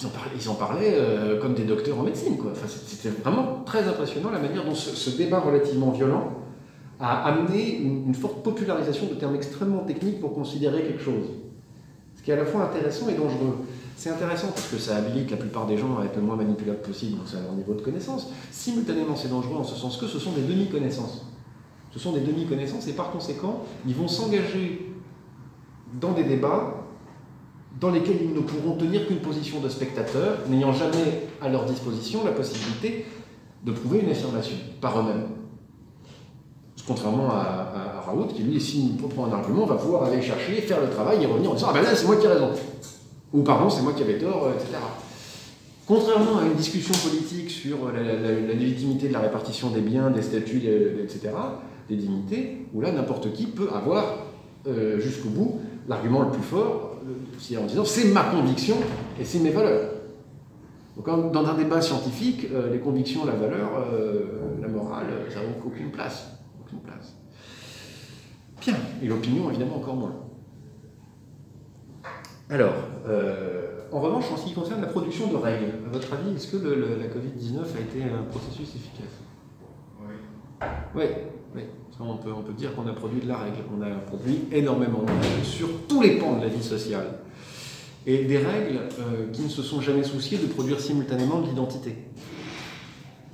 ils, en parlaient, ils en parlaient, comme des docteurs en médecine. Quoi. Enfin, c'était vraiment très impressionnant la manière dont ce, débat relativement violent a amené une forte popularisation de termes extrêmement techniques pour considérer quelque chose. Qui est à la fois intéressant et dangereux. C'est intéressant parce que ça habilite la plupart des gens à être le moins manipulable possible, donc c'est à leur niveau de connaissance. Simultanément, c'est dangereux en ce sens que ce sont des demi-connaissances. Ce sont des demi-connaissances et par conséquent, ils vont s'engager dans des débats dans lesquels ils ne pourront tenir qu'une position de spectateur, n'ayant jamais à leur disposition la possibilité de prouver une affirmation par eux-mêmes. Contrairement à, Raoult, qui lui, s'il prend un argument, va pouvoir aller chercher, faire le travail et revenir en disant Ah ben là, c'est moi qui ai raison. Ou pardon, c'est moi qui avais tort, euh, etc. Contrairement à une discussion politique sur la, légitimité de la répartition des biens, des statuts, etc., des dignités, où là, n'importe qui peut avoir euh, jusqu'au bout l'argument le plus fort, euh, c'est en disant c'est ma conviction et c'est mes valeurs. Donc, dans un débat scientifique, les convictions, la valeur, la morale, ça n'a aucune place. Place. Bien, et l'opinion, évidemment, encore moins. Alors, euh, en revanche, en ce qui concerne la production de règles, à votre avis, est-ce que le- le- la Covid-19 a été un processus efficace? Oui. Oui, oui. Ça, On peut, on peut dire qu'on a produit de la règle. On a produit énormément de règles sur tous les pans de la vie sociale. Et des règles euh, qui ne se sont jamais souciées de produire simultanément de l'identité.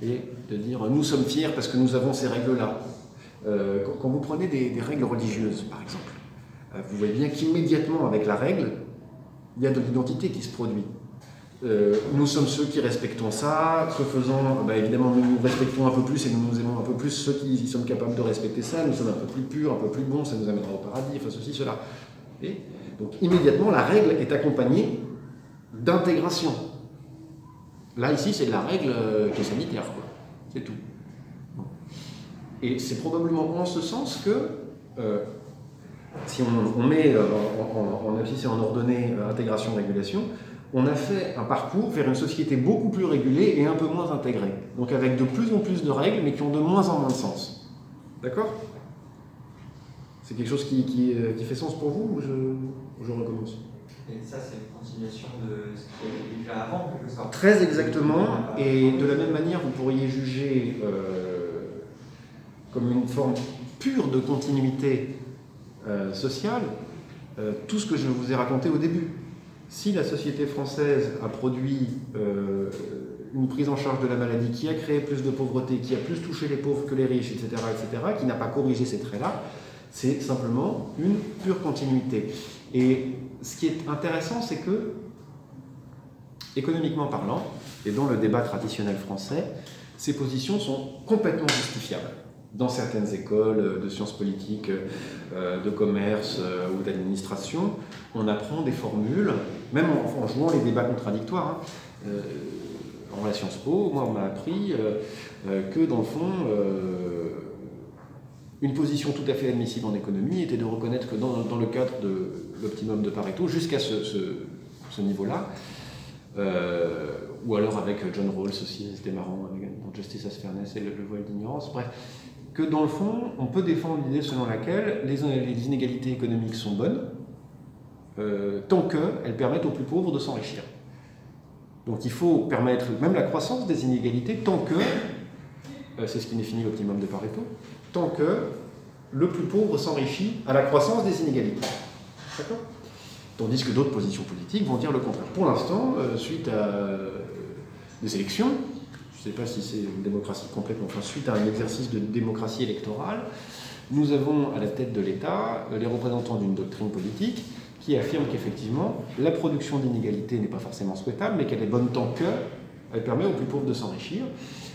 Et de dire nous sommes fiers parce que nous avons ces règles-là. Euh, quand, vous prenez des, règles religieuses, par exemple, euh, vous voyez bien qu'immédiatement avec la règle, il y a de l'identité qui se produit. Euh, nous sommes ceux qui respectons ça, ce faisant, bah, évidemment, nous nous respectons un peu plus et nous nous aimons un peu plus ceux qui sommes capables de respecter ça, nous sommes un peu plus purs, un peu plus bons, ça nous amènera au paradis, enfin ceci, cela. Donc immédiatement, la règle est accompagnée d'intégration. Là, ici, c'est de la règle qui est sanitaire, quoi. C'est tout. Et c'est probablement en ce sens que euh, si on, on met euh, en, en, et en ordonnée euh, intégration-régulation, on a fait un parcours vers une société beaucoup plus régulée et un peu moins intégrée. Donc avec de plus en plus de règles, mais qui ont de moins en moins de sens. D'accord? C'est quelque chose qui, qui, qui fait sens pour vous ou je, ou je recommence? Et ça, c'est une continuation de ce qui était déjà avant, quelque sorte. Très exactement, et de la même manière, vous pourriez juger euh, comme une forme pure de continuité euh, sociale euh, tout ce que je vous ai raconté au début. Si la société française a produit euh, une prise en charge de la maladie qui a créé plus de pauvreté, qui a plus touché les pauvres que les riches, etc., etc., qui n'a pas corrigé ces traits-là, c'est simplement une pure continuité. Et ce qui est intéressant, c'est que, économiquement parlant, et dans le débat traditionnel français, ces positions sont complètement justifiables. Dans certaines écoles de sciences politiques, euh, de commerce euh, ou d'administration, on apprend des formules, même en, jouant les débats contradictoires. hein. Euh, en la Sciences Po, moi, on m'a appris que, dans le fond, une position tout à fait admissible en économie était de reconnaître que dans, le cadre de l'optimum de Pareto, jusqu'à ce, ce, niveau-là, ou alors avec John Rawls aussi, c'était marrant, avec, dans Justice as Fairness et le, le voile d'ignorance, bref, que dans le fond, on peut défendre l'idée selon laquelle les, inégalités économiques sont bonnes, euh, tant qu'elles permettent aux plus pauvres de s'enrichir. Donc il faut permettre même la croissance des inégalités tant que, euh, c'est ce qui définit l'optimum de Pareto, tant que le plus pauvre s'enrichit à la croissance des inégalités. D'accord? Tandis que d'autres positions politiques vont dire le contraire. Pour l'instant, euh, suite à euh, des élections, je ne sais pas si c'est une démocratie complète, mais enfin suite à un exercice de démocratie électorale, nous avons à la tête de l'État euh, les représentants d'une doctrine politique qui affirme qu'effectivement, la production d'inégalités n'est pas forcément souhaitable, mais qu'elle est bonne tant qu'elle permet aux plus pauvres de s'enrichir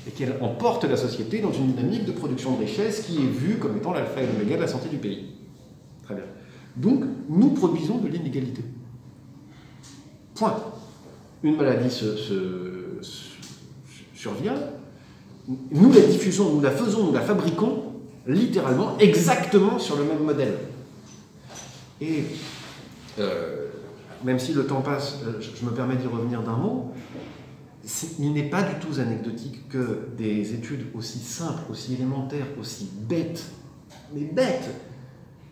et qu'elle emporte la société dans une dynamique de production de richesse qui est vue comme étant l'alpha et l'oméga de la santé du pays. Très bien. Donc, nous produisons de l'inégalité. Point. Une maladie se- survient, nous la diffusons, nous la faisons, nous la fabriquons littéralement exactement sur le même modèle. Et euh, même si le temps passe, euh, je, me permets d'y revenir d'un mot, il n'est pas du tout anecdotique que des études aussi simples, aussi élémentaires, aussi bêtes, mais bêtes,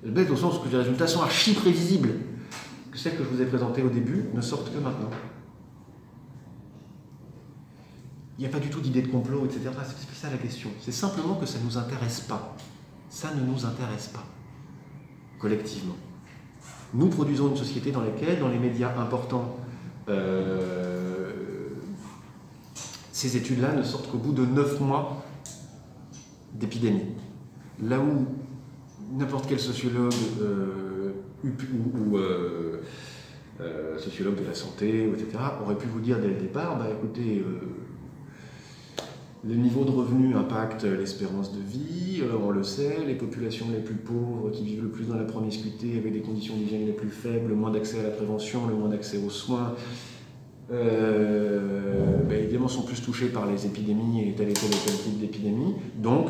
bêtes au sens que les résultats sont archi prévisibles, que celles que je vous ai présentées au début ne sortent que maintenant. Il n'y a pas du tout d'idée de complot, etc. C'est c'est ça la question. C'est simplement que ça ne nous intéresse pas. Ça ne nous intéresse pas, collectivement. Nous produisons une société dans laquelle, dans les médias importants, euh, ces études-là ne sortent qu'au bout de 9 mois d'épidémie. Là où n'importe quel sociologue euh, ou, euh, sociologue de la santé, etc., aurait pu vous dire dès le départ, bah écoutez, le niveau de revenu impacte l'espérance de vie, euh, on le sait, les populations les plus pauvres qui vivent le plus dans la promiscuité avec des conditions d'hygiène les plus faibles, le moins d'accès à la prévention, le moins d'accès aux soins, euh, ben, évidemment sont plus touchés par les épidémies et tel et tel type d'épidémie. Donc,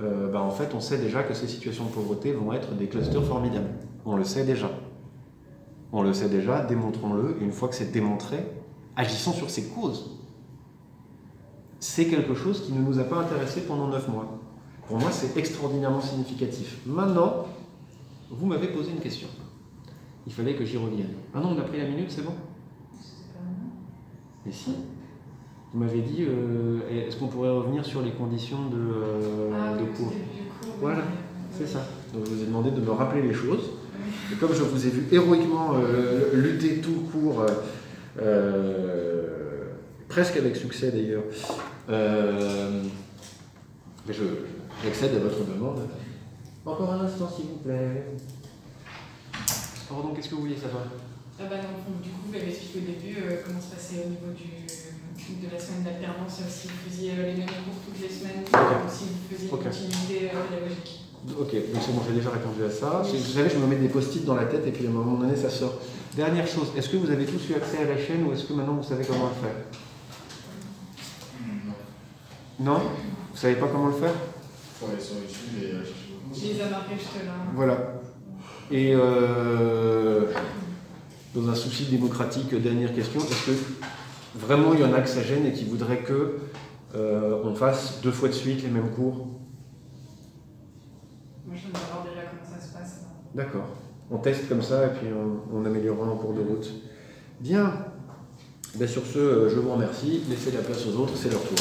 euh, ben, en fait, on sait déjà que ces situations de pauvreté vont être des clusters formidables. On le sait déjà. On le sait déjà, démontrons-le, et une fois que c'est démontré, agissons sur ces causes c'est quelque chose qui ne nous a pas intéressé pendant neuf mois. Pour moi, c'est extraordinairement significatif. Maintenant, vous m'avez posé une question. Il fallait que j'y revienne. Ah non, on a pris la minute, c'est bon? Mais si. Vous m'avez dit, euh, est-ce qu'on pourrait revenir sur les conditions de, euh, Ah de cours. Voilà, Oui. c'est ça. Donc je vous ai demandé de me rappeler les choses. Et comme je vous ai vu héroïquement euh, lutter tout court, presque avec succès d'ailleurs, euh, mais je, j'accède à votre demande. Encore un instant, s'il vous plaît. Pardon, qu'est-ce que vous vouliez savoir? Ah bah non, donc, du coup, vous avez expliqué au début euh, comment se passait au niveau du, de la semaine d'alternance, euh, si vous faisiez euh, les mêmes cours toutes les semaines, ou si vous faisiez une continuité euh, pédagogique. Ok, donc c'est bon, j'ai déjà répondu à ça. Vous savez, je me mets des post-it dans la tête et puis à un moment donné, ça sort. Dernière chose, est-ce que vous avez tous eu accès à la chaîne ou est-ce que maintenant vous savez comment le faire? Non. Vous savez pas comment le faire faut aller sur YouTube et euh, chercher vos Je les ai marqués juste là. Voilà. Et euh, dans un souci démocratique, dernière question, est-ce que vraiment il y en a que ça gêne et qui voudraient que euh, on fasse deux fois de suite les mêmes cours Moi, je viens de voir déjà comment ça se passe. D'accord. On teste comme ça et puis on, on améliorera en cours de route. Bien. Ben, sur ce, je vous remercie. Laissez la place aux autres, c'est leur tour.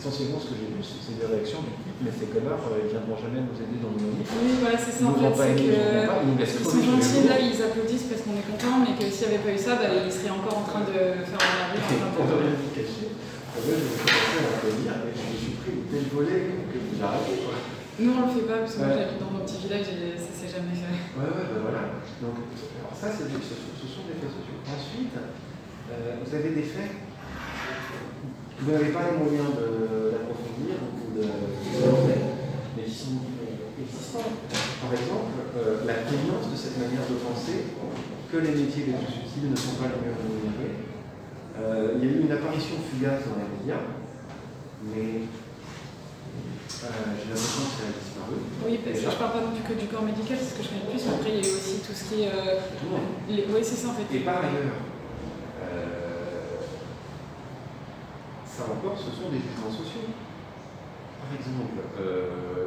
Essentiellement, ce que j'ai vu, c'est des réactions du type, mais ces connards, euh, ils viendront jamais nous aider dans nos manifs. Oui, voilà, c'est ça Ils en fait. C'est que. ils sont gentils, là, ils applaudissent parce qu'on est content, mais que s'il n'y avait pas eu ça, bah, ils seraient encore en train de faire un arrêt. pour ne rien vous cacher, moi, commencé à applaudir et je me suis pris que j'ai arrêté. Quoi. Nous, on le fait pas parce que moi, j'habite dans mon petit village et ça s'est jamais fait. Ouais, ouais, ben voilà. Donc, alors ça, c'est des- ce, sont- des faits sociaux. Ensuite, euh, vous avez des faits vous n'avez pas les moyens d'approfondir ou de de- mais existants. Par exemple, euh, la prégnance de cette manière de penser que les métiers les plus utiles ne sont pas les mieux rémunérés. Euh, il y a eu une apparition fugace dans les médias, mais euh, j'ai l'impression que ça a disparu. Oui, parce que je parle pas non plus que du corps médical, c'est ce que je connais le plus, mais après, il y a eu aussi tout ce qui est. Oui, c'est ça en fait. Et par ailleurs, euh, encore, ce sont des jugements sociaux. Par exemple, euh,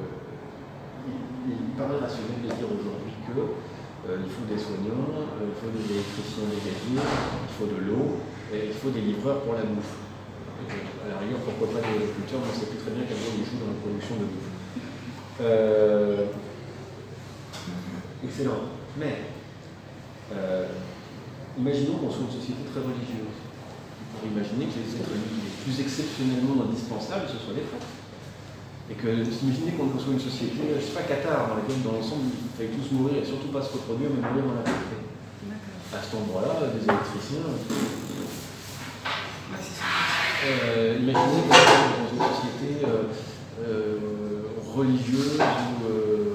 il, paraît rationnel de dire aujourd'hui que euh, faut des soignants, euh, il faut des électriciens dégagés, il faut de l'eau, et il faut des livreurs pour la bouffe. À la rigueur, pourquoi pas des agriculteurs, on ne sait plus très bien quel rôle ils jouent dans la production de bouffe. Excellent. Mais imaginons qu'on soit une société très religieuse. Pourrait imaginer que les êtres les plus exceptionnellement indispensables, ce soit les frères. Et que imaginez qu'on soit une société, je ne sais pas, Qatar, dans laquelle dans l'ensemble il fallait tous mourir et surtout pas se reproduire, mais mourir dans la pauvreté. À cet endroit-là, des électriciens. Sûr. Euh, imaginez qu'on soit dans une société euh, euh, religieuse euh,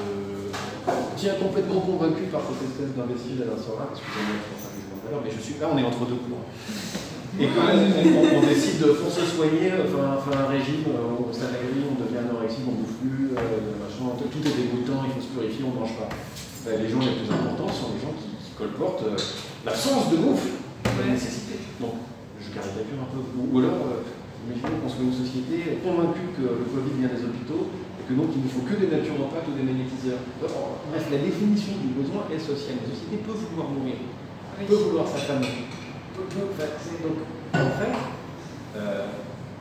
tiens complètement convaincu par cette espèce d'imbécile Alain Soral, excusez-moi, je pense à tout à l'heure, mais je suis là, on est entre deux cours. Et quand même, on, on décide de se soigner, enfin, enfin un régime, euh, on s'amaigrit, on devient anorexique, on ne bouffe plus, euh, machin, tout est dégoûtant, il faut se purifier, on ne mange pas. Ben, les gens les plus importants sont les gens qui, qui colportent euh, l'absence de bouffe, la nécessité. Donc, je caricature un peu. Ou, ou alors, euh, imaginons qu'on soit une société convaincue que le Covid vient des hôpitaux et que donc il ne faut que des naturopathes ou des magnétiseurs. Bref, la définition du besoin est sociale. La société peut vouloir mourir, peut vouloir sa famille. Donc, en fait, euh,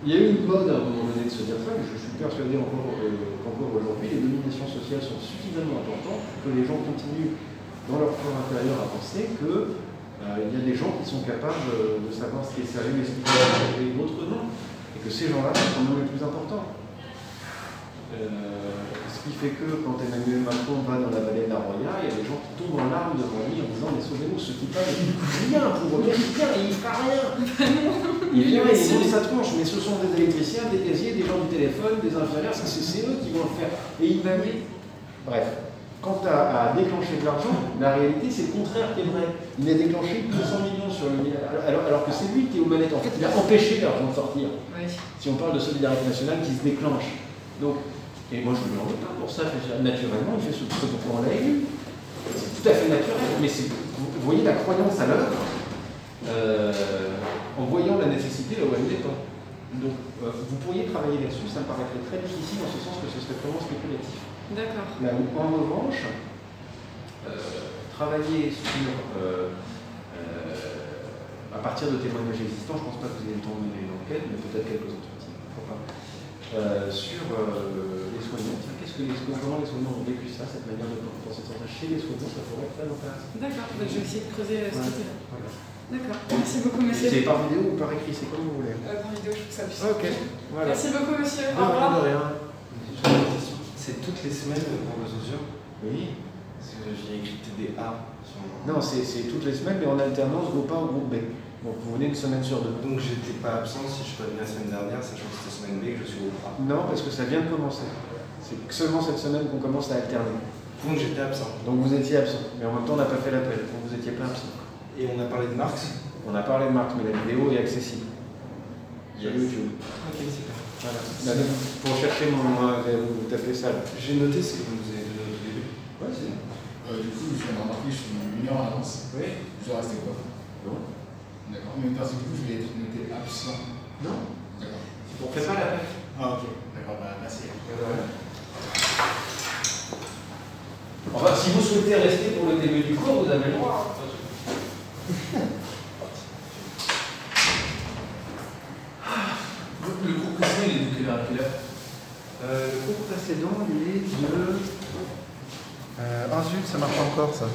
Il y a eu une mode à un moment donné de se dire ça, mais je suis persuadé encore, euh, qu'encore aujourd'hui, les dominations sociales sont suffisamment importantes que les gens continuent dans leur corps intérieur à penser qu'il y a des gens qui sont capables euh, de savoir ce qui est sérieux et ce qui est sérieux et d'autres non. Et que ces gens-là sont même les plus importants. Euh, qui fait que quand Emmanuel Macron va dans la vallée de la Roya, il y a des gens qui tombent en larmes devant lui en disant Mais sauvez-nous, ce type-là, il ne rien pour eux, il vient et il fera rien. Il vient et il monte sa tronche, mais ce sont des électriciens, des gaziers, des gens du téléphone, des infirmières, c'est c'est eux qui vont le faire. Et il va Bref. Quant à, à déclencher de l'argent, la réalité c'est le contraire qui est vrai. Il a déclenché 200 millions sur le alors, alors que c'est lui qui est aux manettes. En fait, il a empêché l'argent de sortir. Oui. Si on parle de solidarité nationale qui se déclenche. Donc, et moi je ne lui en veux pas pour ça, naturellement, il fait ce truc pour on l'a élu. C'est tout à fait naturel, mais vous voyez la croyance à l'œuvre euh, en voyant la nécessité là où elle n'est pas. Donc, euh, vous pourriez travailler là-dessus, ça me paraîtrait très difficile en ce sens que ce serait vraiment spéculatif. D'accord. Là où, en revanche, euh, travailler sur, à partir de témoignages existants, je ne pense pas que vous ayez le temps de mener une enquête, mais peut-être quelques entretiens, pourquoi pas, sur soignants. Tiens, qu'est-ce que les soignants, comment les soignants ont vécu ça, cette manière de penser santé chez les soignants, ça pourrait être très intéressant. D'accord. Donc, je vais essayer de creuser euh, ce côté-là. Voilà. D'accord. Merci beaucoup, monsieur. C'est par vidéo ou par écrit, c'est comme vous voulez. Euh, par vidéo, je trouve ça plus Ok, voilà. Merci beaucoup, monsieur. De Au rien, revoir. de. C'est toutes les semaines pour le socio Oui. Parce que j'ai écrit TDA sur mon... Non, c'est c'est toutes les semaines, mais en alternance, groupe A ou groupe B. Donc vous venez une semaine sur deux. Donc j'étais pas absent si je suis pas venu la semaine dernière, sachant que c'était semaine B que je suis au A. Non, parce que ça vient de commencer. C'est seulement cette semaine qu'on commence à alterner. Donc j'étais absent. Donc vous étiez absent, mais en même temps on n'a pas fait l'appel, donc vous n'étiez pas absent. Et on a parlé de Marx On a parlé de Marc, mais la vidéo est accessible. Sur Yes. YouTube. Ok, c'est clair. Voilà. Là, pour chercher mon. Vous tapez ça là. J'ai noté ce que vous nous avez donné au début. Ouais, c'est Euh, du coup, je viens de remarquer, je suis une heure en avance. Oui. Je dois rester quoi? Non. D'accord. Mais parce que du coup, je vais être noté absent. Non. D'accord. On fait pas l'appel. Ah, ok. D'accord, bah, merci. Enfin, si vous souhaitez rester pour le début du cours, vous avez le droit. hein. Le cours précédent, il est de quelle heure à quelle heure? Euh, Le cours précédent, il est de. Euh, ah zut, ça marche encore ça.